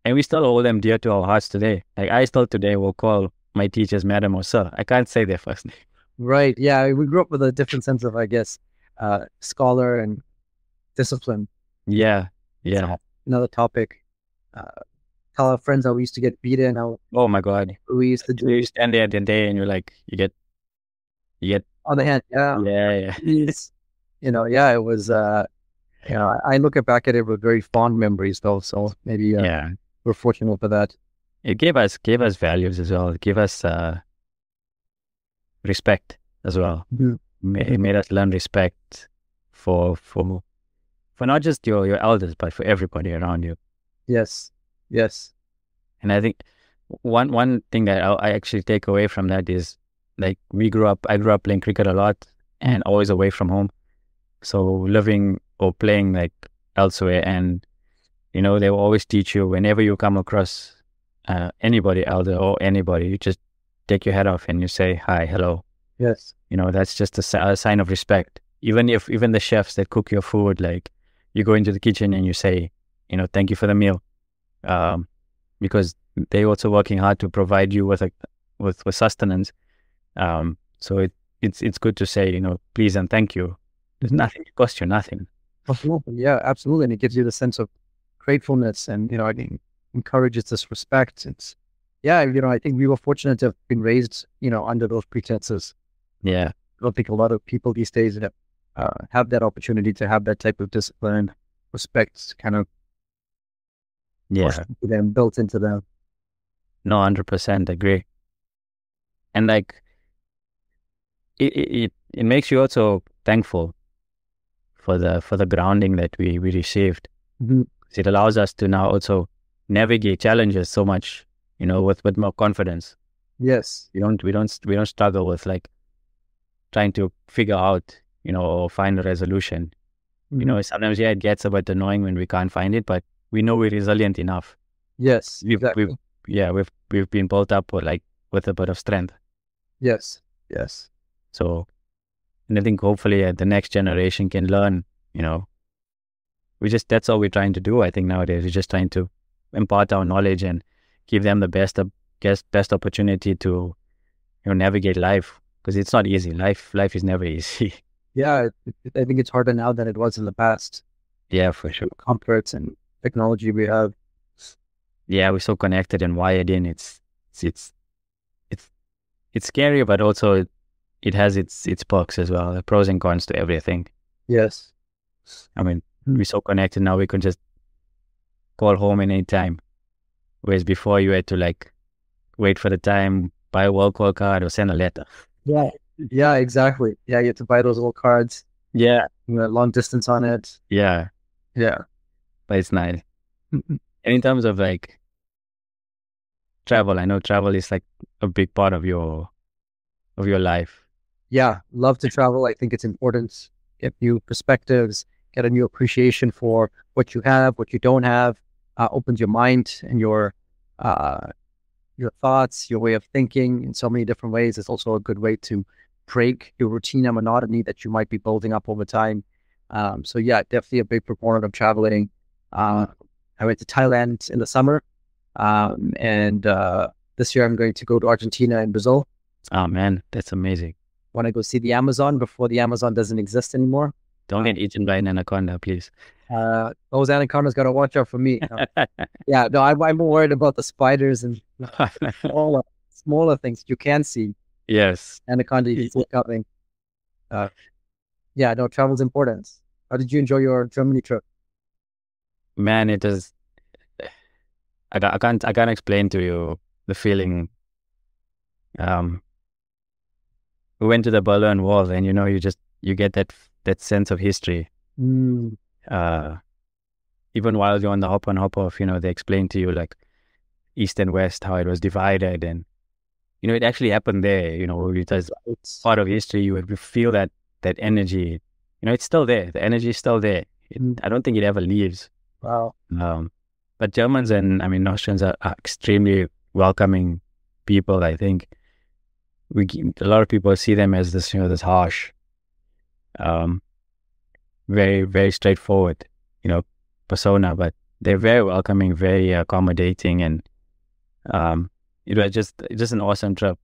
and we still hold them dear to our hearts today. Like I still today will call my teachers madam or sir. I can't say their first name. Right. Yeah. We grew up with a different sense of, I guess, uh, scholar and discipline. Yeah, yeah. Another topic. Uh, tell our friends how we used to get beaten, how Oh my god, we used to do you stand there the day and you're like, you get, you get, on the hand. Yeah. yeah, yeah. You know, yeah, it was. uh You know, I look back at it with very fond memories, though. So maybe uh, yeah. we're fortunate for that. It gave us gave us values as well. It gave us uh, respect as well. Mhm. It made us learn respect for for for not just your your elders, but for everybody around you. Yes, yes, And I think one one thing that I, I actually take away from that is like we grew up. I grew up playing cricket a lot and always away from home. So living or playing like elsewhere, and you know they will always teach you whenever you come across uh, anybody elder or anybody, you just take your head off and you say hi, hello. yes, You know that's just a, a sign of respect. Even if even the chefs that cook your food, like you go into the kitchen and you say, you know, thank you for the meal, um, because they also working hard to provide you with a with with sustenance. Um, so it it's it's good to say, you know, please and thank you. There's nothing it costs you nothing. yeah, absolutely, and it gives you the sense of gratefulness, and you know, I think encourages this respect. It's yeah, you know, I think we were fortunate to have been raised, you know, under those pretenses. Yeah, I don't think a lot of people these days have, uh, have that opportunity to have that type of discipline, respect, kind of yeah. into them, built into them. No, hundred percent agree. And like, it, it it makes you also thankful for the for the grounding that we we received. Mhm. It allows us to now also navigate challenges so much, you know, with with more confidence. Yes, We don't we don't we don't struggle with like trying to figure out, you know, or find a resolution. You know, sometimes yeah, it gets a bit annoying when we can't find it, but we know we're resilient enough. yes, We've exactly. we've yeah we've we've been built up with like with a bit of strength. yes, yes, So, and I think hopefully uh, the next generation can learn, you know, we just, that's all we're trying to do. I think nowadays we're just trying to impart our knowledge and give them the best, best, best opportunity to, you know, navigate life because it's not easy. Life, life is never easy. yeah. I think it's harder now than it was in the past. yeah, for sure. Comforts and technology we have. Yeah, we're so connected and wired in. It's, it's, it's, it's, it's scary, but also it, it has its, its perks as well, the pros and cons to everything. Yes, I mean, we're so connected now. We can just call home at any time. Whereas before, you had to like wait for the time, buy a world call card, or send a letter. yeah, yeah, exactly. Yeah, you have to buy those little cards, Yeah, long distance on it. yeah, Yeah, but it's nice. And in terms of like travel, I know travel is like a big part of your of your life. yeah. Love to travel. I think it's important. Get new perspectives. Get a new appreciation for what you have, what you don't have. Uh, opens your mind and your uh, your thoughts, your way of thinking in so many different ways. It's also a good way to break your routine and monotony that you might be building up over time. Um, so yeah, definitely a big proponent of traveling. Uh, I went to Thailand in the summer, um, and uh, this year I'm going to go to Argentina and Brazil. Oh man, that's amazing. Want to go see the Amazon before the Amazon doesn't exist anymore. Don't get eaten by an anaconda, please. Uh, those anacondas got to watch out for me. Yeah, no, I'm, I'm more worried about the spiders and smaller, smaller things you can see. yes. Anaconda you see coming. Uh, yeah, no, travel's important. How did you enjoy your Germany trip? Man, it is. I, I can't. I can't explain to you the feeling. Um, we went to the Berlin Wall, and you know, you just you get that that sense of history. Mm, Uh, even while you're on the hop on hop off, you know, they explain to you like east and west how it was divided, and you know, it actually happened there. You know, it was it's part of history. You feel that that energy. You know, it's still there. The energy is still there. It, Mm. I don't think it ever leaves. Wow. Um, but Germans and I mean Austrians are, are extremely welcoming people. I think we a lot of people see them as this you know this harsh, um, very very straightforward you know persona, but they're very welcoming, very accommodating, and um, it was just just an awesome trip.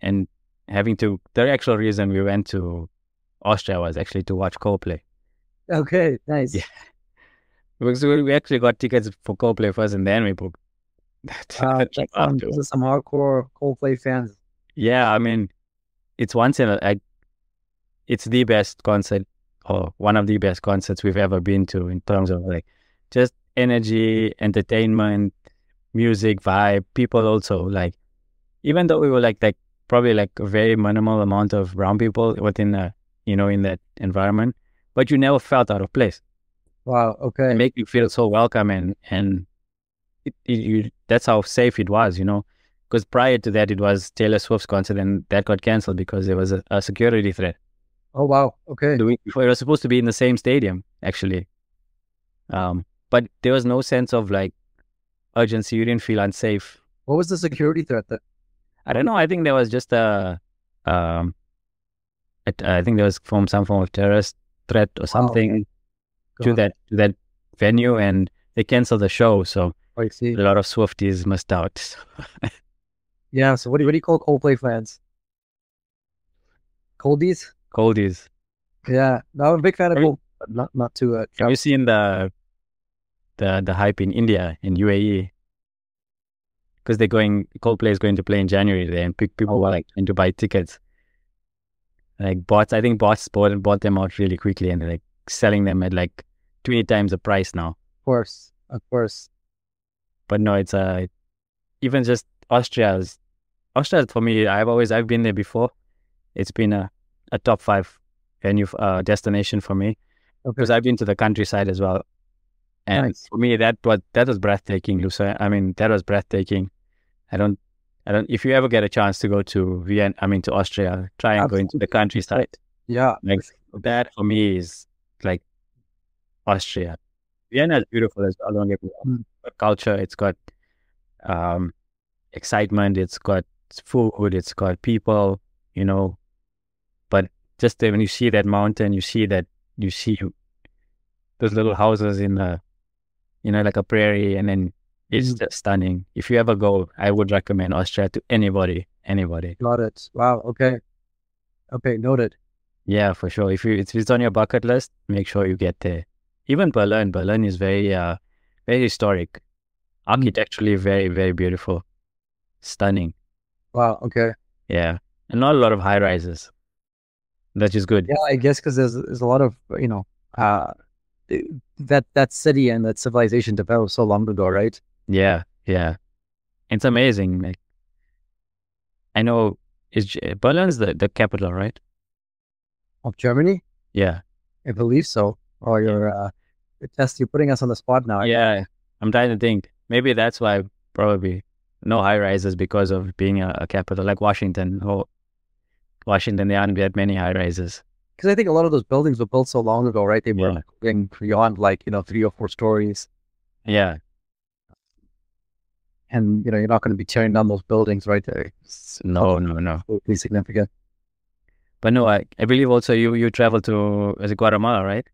And having to the actual reason we went to Austria was actually to watch Coldplay. Okay, nice. Yeah. Because we we actually got tickets for Coldplay first, and then we booked. that- that that's some, after. those are some hardcore Coldplay fans. yeah, I mean, it's once in a, I, it's the best concert or one of the best concerts we've ever been to in terms of like just energy, entertainment, music, vibe, people also like even though we were like like probably like a very minimal amount of brown people within a you know in that environment, but you never felt out of place. Wow. Okay. It make you feel so welcome and and it, it, you, that's how safe it was, you know. Because prior to that, it was Taylor Swift's concert, and that got cancelled because there was a, a security threat. Oh wow. Okay. The week before, it was supposed to be in the same stadium, actually. Um, but there was no sense of like urgency. You didn't feel unsafe. What was the security threat that? I don't know. I think there was just a, um, it, I think there was from some form of terrorist threat or something Go to that to that venue, and they canceled the show. So I see. a lot of Swifties missed out. Yeah. So what do you, what do you call Coldplay fans? Coldies? Coldies. Yeah. No, I'm a big fan of you- not not too. Uh, Have you seen the the the hype in India in UAE? Because they're going, Coldplay is going to play in January there, and pe- people Oh, were like trying to buy tickets. Like bots, I think bots bought and bought them out really quickly, and they're like selling them at like twenty times the price now. of course, of course. But no, it's uh, even just Austria's Austria for me. I've always I've been there before. It's been a, a top five venue uh, destination for me. Okay. because I've been to the countryside as well. And Nice. for me, that was that was breathtaking, Lucia. I mean, that was breathtaking. I don't, I don't. If you ever get a chance to go to Vienna, I mean to Austria, try and go into the countryside. Yeah. Like that for me is like Austria. Vienna is beautiful as well. Don't get me wrong. Mm. Culture, it's got um, excitement. It's got food. It's got people. You know, but just then when you see that mountain, you see that you see those little houses in the, you know, like a prairie, and then it's just stunning. If you ever go, I would recommend Austria to anybody. Anybody. Got it. Wow. Okay. Okay. Noted. Yeah, for sure. If you if it's on your bucket list, make sure you get there. Even Berlin, Berlin is very uh very historic, architecturally very very beautiful, stunning. Wow. Okay. Yeah, and not a lot of high rises. That is good. Yeah, I guess because there's there's a lot of you know uh that that city and that civilization developed so long ago, right? Yeah, yeah. It's amazing. Like I know is Berlin's the the capital, right? Of Germany, Yeah, I believe so. Or you're uh, you're test. You're putting us on the spot now. yeah. I'm trying to think. Maybe that's why probably no high rises because of being a, a capital like Washington. Or Washington, there aren't that many high rises. Because I think a lot of those buildings were built so long ago, right? They were Yeah. going beyond like you know three or four stories, Yeah, and you know you're not going to be tearing down those buildings, right? It's no, no, no. absolutely significant. But no, I, I believe also you you traveled to Guatemala, right?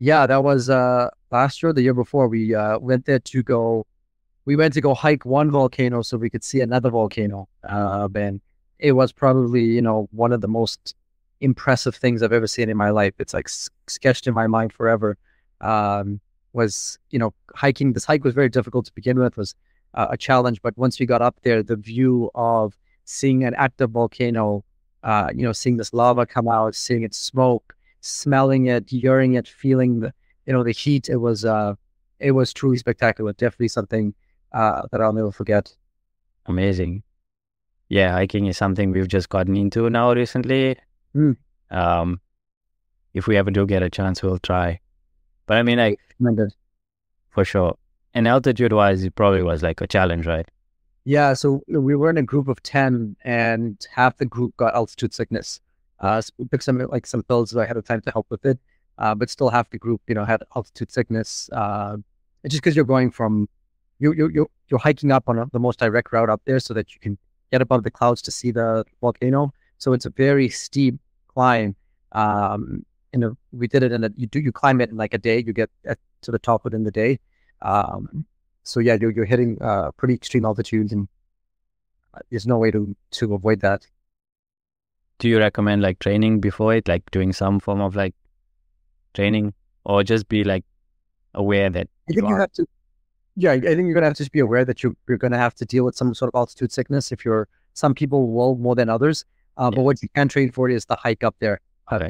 Yeah, that was uh last year, the year before. We uh went there to go. We went to go hike one volcano so we could see another volcano. Uh, and it was probably you know one of the most impressive things I've ever seen in my life. It's like sketched in my mind forever. Um, was you know hiking. This hike was very difficult to begin with. Was uh, a challenge, but once we got up there, the view of seeing an active volcano, uh, you know, seeing this lava come out, seeing it smoke, smelling it, hearing it, feeling the you know the heat. It was uh, it was truly spectacular. Definitely something uh, that I'll never forget. Amazing. Yeah, hiking is something we've just gotten into now recently. Hmm. Um, if we ever do get a chance, we'll try. But I mean, like for sure. And altitude wise, it probably was like a challenge, right? Yeah, so we were in a group of ten, and half the group got altitude sickness. Uh, so we took some like some pills ahead of time to help with it, uh, but still half the group, you know, had altitude sickness. Uh, just because you're going from you you you you're hiking up on a, the most direct route up there, so that you can get above the clouds to see the volcano. So it's a very steep climb. Um, and a, we did it in a you do you climb it in like a day. You get to the top within the day. Um, so yeah, you're, you're hitting uh, pretty extreme altitudes, and uh, there's no way to to avoid that. Do you recommend like training before it, like doing some form of like training, or just be like aware that I think you are- have to. Yeah, I think you're gonna have to just be aware that you're you're gonna have to deal with some sort of altitude sickness. If you're some people will more than others, uh, but what you can train for is the hike up there. Uh,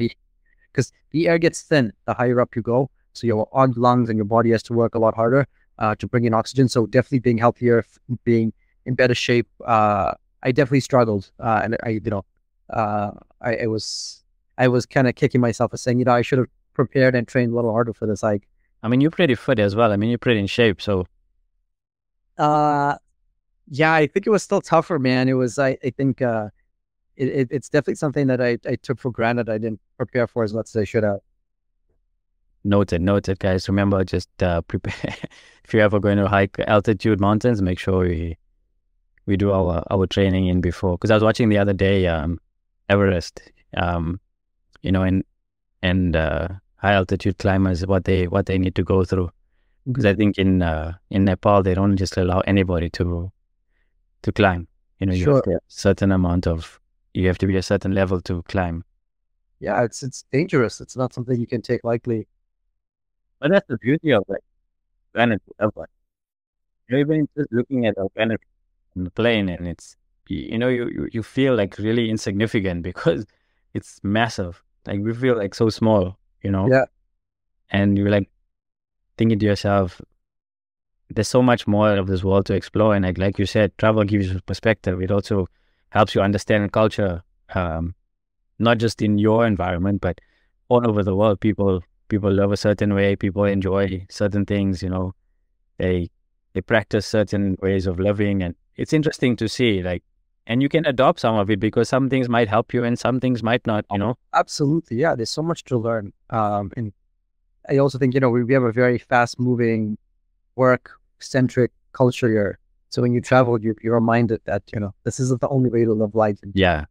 because the air gets thin the higher up you go. So your lungs and your body has to work a lot harder uh, to bring in oxygen. So definitely being healthier, being in better shape. Uh, I definitely struggled, uh, and I, you know, uh, I, I was, I was kind of kicking myself and saying, you know, I should have prepared and trained a little harder for this hike. I mean, you're pretty fit as well. I mean, you're pretty in shape. So, uh, yeah, I think it was still tougher, man. It was, I, I think, uh, it, it, it's definitely something that I, I took for granted. I didn't prepare for as much as I should have. Noted, noted, guys. Remember, just uh, prepare. if you're ever going to hike altitude mountains, make sure we we do our our training in before. Because I was watching the other day, um, Everest, um, you know, and and uh, high altitude climbers what they what they need to go through. Because I think in uh, in Nepal they don't just allow anybody to to climb. You know, you Sure. have a certain amount of you have to be a certain level to climb. Yeah, it's it's dangerous. It's not something you can take lightly. But that's the beauty of like planet Earth. You're even just looking at our planet on the plane, and it's y- you know you, you feel like really insignificant because it's massive. Like we feel like so small, you know. Yeah. And you're like thinking to yourself, there's so much more of this world to explore, and like like you said, travel gives you perspective. It also helps you understand culture, um, not just in your environment, but all over the world. People people love a certain way people enjoy certain things you know they they practice certain ways of living and it's interesting to see like and you can adopt some of it because some things might help you and some things might not you know Absolutely, yeah. There's so much to learn. Um, and I also think you know we, we have a very fast moving, work centric culture here. So when you travel, you you're reminded that you know this isn't the only way to live life. yeah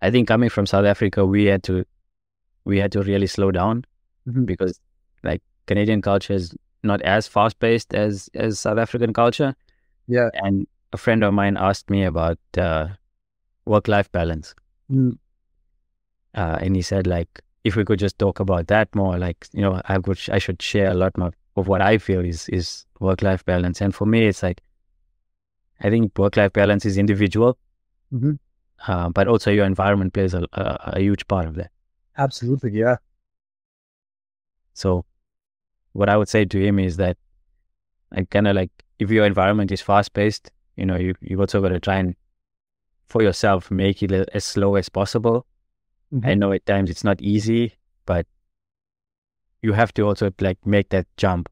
i think coming from south africa we had to we had to really slow down Mhm. because like canadian culture is not as fast paced as as south african culture Yeah. and a friend of mine asked me about uh, work life balance Mm, uh, and he said like if we could just talk about that more like you know i would i should share a lot more of what i feel is is work life balance and for me it's like i think work life balance is individual Mhm. uh, but also your environment plays a, a, a huge part of that Absolutely, yeah. so what i would say to him is that i kind of like if your environment is fast paced you know you you also got to try and for yourself make it as slow as possible I mm-hmm. know at times it's not easy, but you have to also like make that jump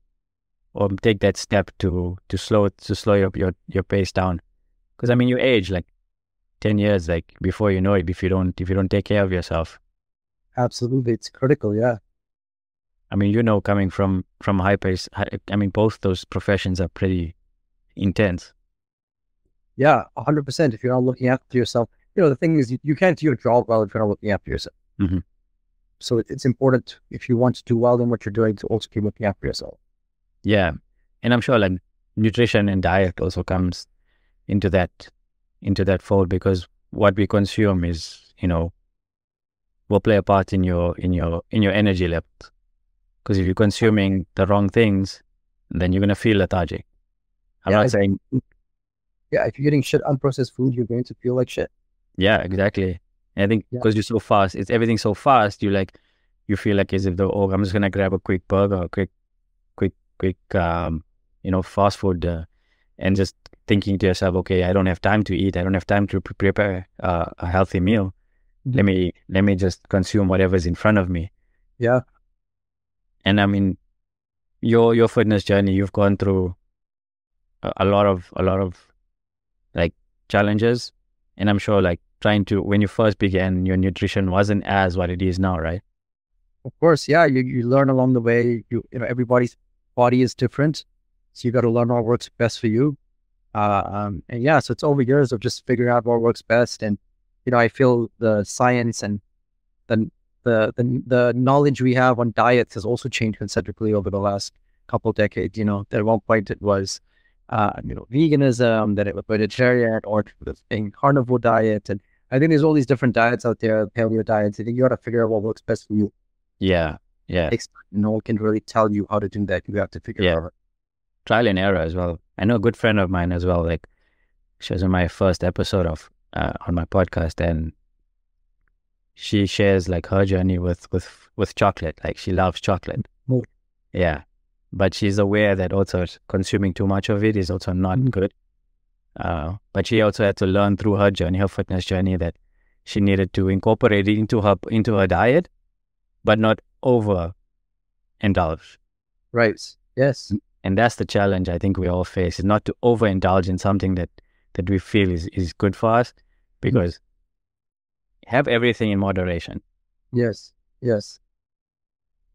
or take that step to to slow to slow your your, your pace down. Because I mean, you age like ten years, like before you know it, if you don't if you don't take care of yourself. Absolutely, it's critical. Yeah. I mean, you know, coming from from high pace, I mean, both those professions are pretty intense. Yeah, a hundred percent. If you're not looking after yourself, you know the thing is you, you can't do your job well if you're not looking after yourself. Mhm. So it, it's important if you want to do well in what you're doing to also keep looking after yourself. Yeah, and I'm sure like nutrition and diet also comes into that into that fold because what we consume is you know will play a part in your in your in your energy levels. Because if you're consuming the wrong things, then you're gonna feel lethargic. I'm Yeah, not saying Yeah, if you're getting shit unprocessed food, you're going to feel like shit. yeah, exactly. And I think Yeah. because you're so fast, it's everything so fast. You like you feel like as if the oh, I'm just gonna grab a quick burger, a quick, quick, quick, um, you know, fast food, uh, and just thinking to yourself, okay, I don't have time to eat. I don't have time to pre- prepare uh, a healthy meal. Let me let me just consume whatever's in front of me. Yeah. And I mean, your your fitness journey, you've gone through a, a lot of a lot of like challenges, and I'm sure like trying to when you first began, your nutrition wasn't as what it is now, right? Of course, yeah. You you learn along the way. You you know everybody's body is different, so you got to learn what works best for you. Uh, um, and yeah, so it's over years of just figuring out what works best. And you know, I feel the science and the the the, the knowledge we have on diets has also changed considerably over the last couple decades. You know, at one point it was, uh, you know, veganism, then it was vegetarian, or thing carnivore diet, and I think there's all these different diets out there, paleo diets. I think you got to figure out what works best for you Yeah, yeah. No one can really tell you how to do that. You have to figure Yeah. it out. trial and error as well. I know a good friend of mine as well. Like she was in my first episode of uh, on my podcast, and she shares like her journey with with with chocolate. Like she loves chocolate. Yeah, but she's aware that also consuming too much of it is also not Mhm. good. Uh, but she also had to learn through her journey, her fitness journey, that she needed to incorporate it into her into her diet, but not over indulge. Right. Yes. And that's the challenge I think we all face: is not to overindulge in something that that we feel is is good for us, because have everything in moderation. Yes. Yes.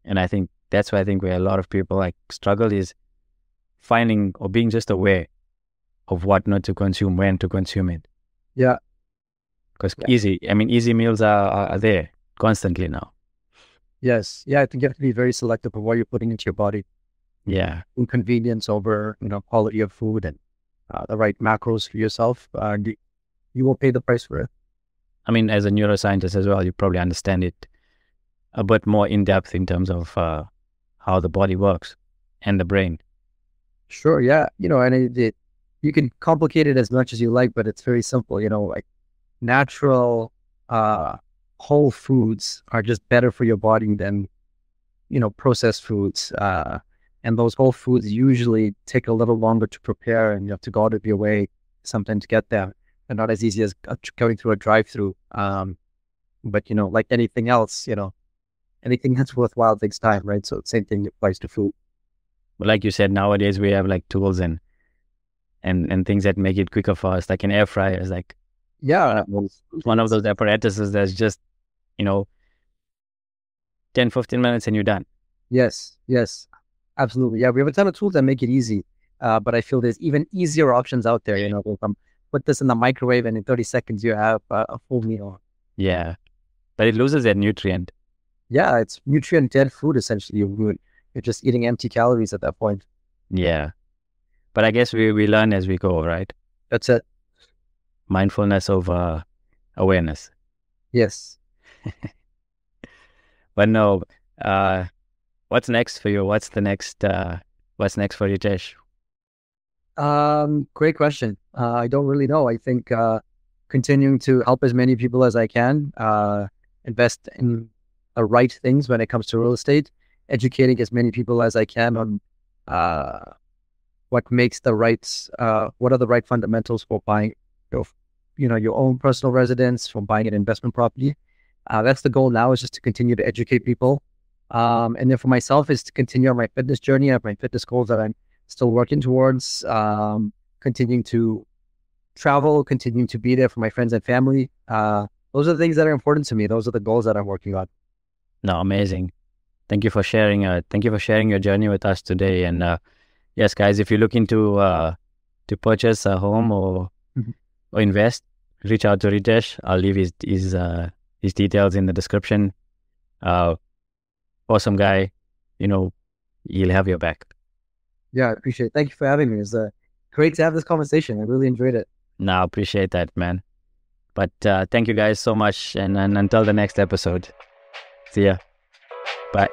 And I think that's why I think where a lot of people like struggle is finding or being just aware of what not to consume, when to consume it. Yeah. Because Yeah. easy, I mean, easy meals are, are, are there constantly now. Yes. Yeah. I think you have to be very selective of what you're putting into your body. Yeah. Inconvenience over, you know, quality of food and uh, the right macros for yourself. Uh, you, you will pay the price for it. I mean, as a neuroscientist as well, you probably understand it a bit more in depth in terms of uh, how the body works and the brain. Sure. Yeah. You know, and it, it, you can complicate it as much as you like, but it's very simple. You know, like natural, uh, whole foods are just better for your body than, you know, processed foods. Uh, and those whole foods usually take a little longer to prepare and you have to go out of your way sometimes to get them. They're not as easy as uh, going through a drive through. Um, but, you know, like anything else, you know, anything that's worthwhile takes time, right? So same thing applies to food. But like you said, nowadays we have like tools and and and things that make it quicker for us, like an air fryer is like Yeah. one of those apparatuses that's just, you know, 10, 15 minutes and you're done. Yes, yes, absolutely. Yeah, we have a ton of tools that make it easy. Uh, but I feel there's even easier options out there. You know, I'm put this in the microwave and in 30 seconds you have uh, a full meal. Yeah. But it loses that nutrient. Yeah, it's nutrient dead food essentially. You're, you're just eating empty calories at that point. Yeah. But I guess we, we learn as we go, right? That's it. Mindfulness over awareness. Yes. But no, uh, what's next for you? What's the next, uh, what's next for Ritesh? Um, great question. Uh, I don't really know. I think uh, continuing to help as many people as I can, uh, invest in the right things when it comes to real estate, educating as many people as I can on uh, what makes the right, uh, what are the right fundamentals for buying your, you know, your own personal residence, for buying an investment property. Uh, that's the goal now is just to continue to educate people. Um, and then for myself is to continue on my fitness journey. I have my fitness goals that I'm still working towards um, continuing to travel, continuing to be there for my friends and family. Uh, those are the things that are important to me. Those are the goals that I'm working on. No, amazing. Thank you for sharing. Uh, thank you for sharing your journey with us today. And uh, yes, guys, if you're looking to uh, to purchase a home or Mhm. or invest, reach out to Ritesh. I'll leave his his uh, his details in the description. Uh, awesome guy. You know, he'll have your back. Yeah, I appreciate it. Thank you for having me. It's uh, great to have this conversation. I really enjoyed it. No, I appreciate that, man. But uh, thank you guys so much, and, and until the next episode, See ya. Bye.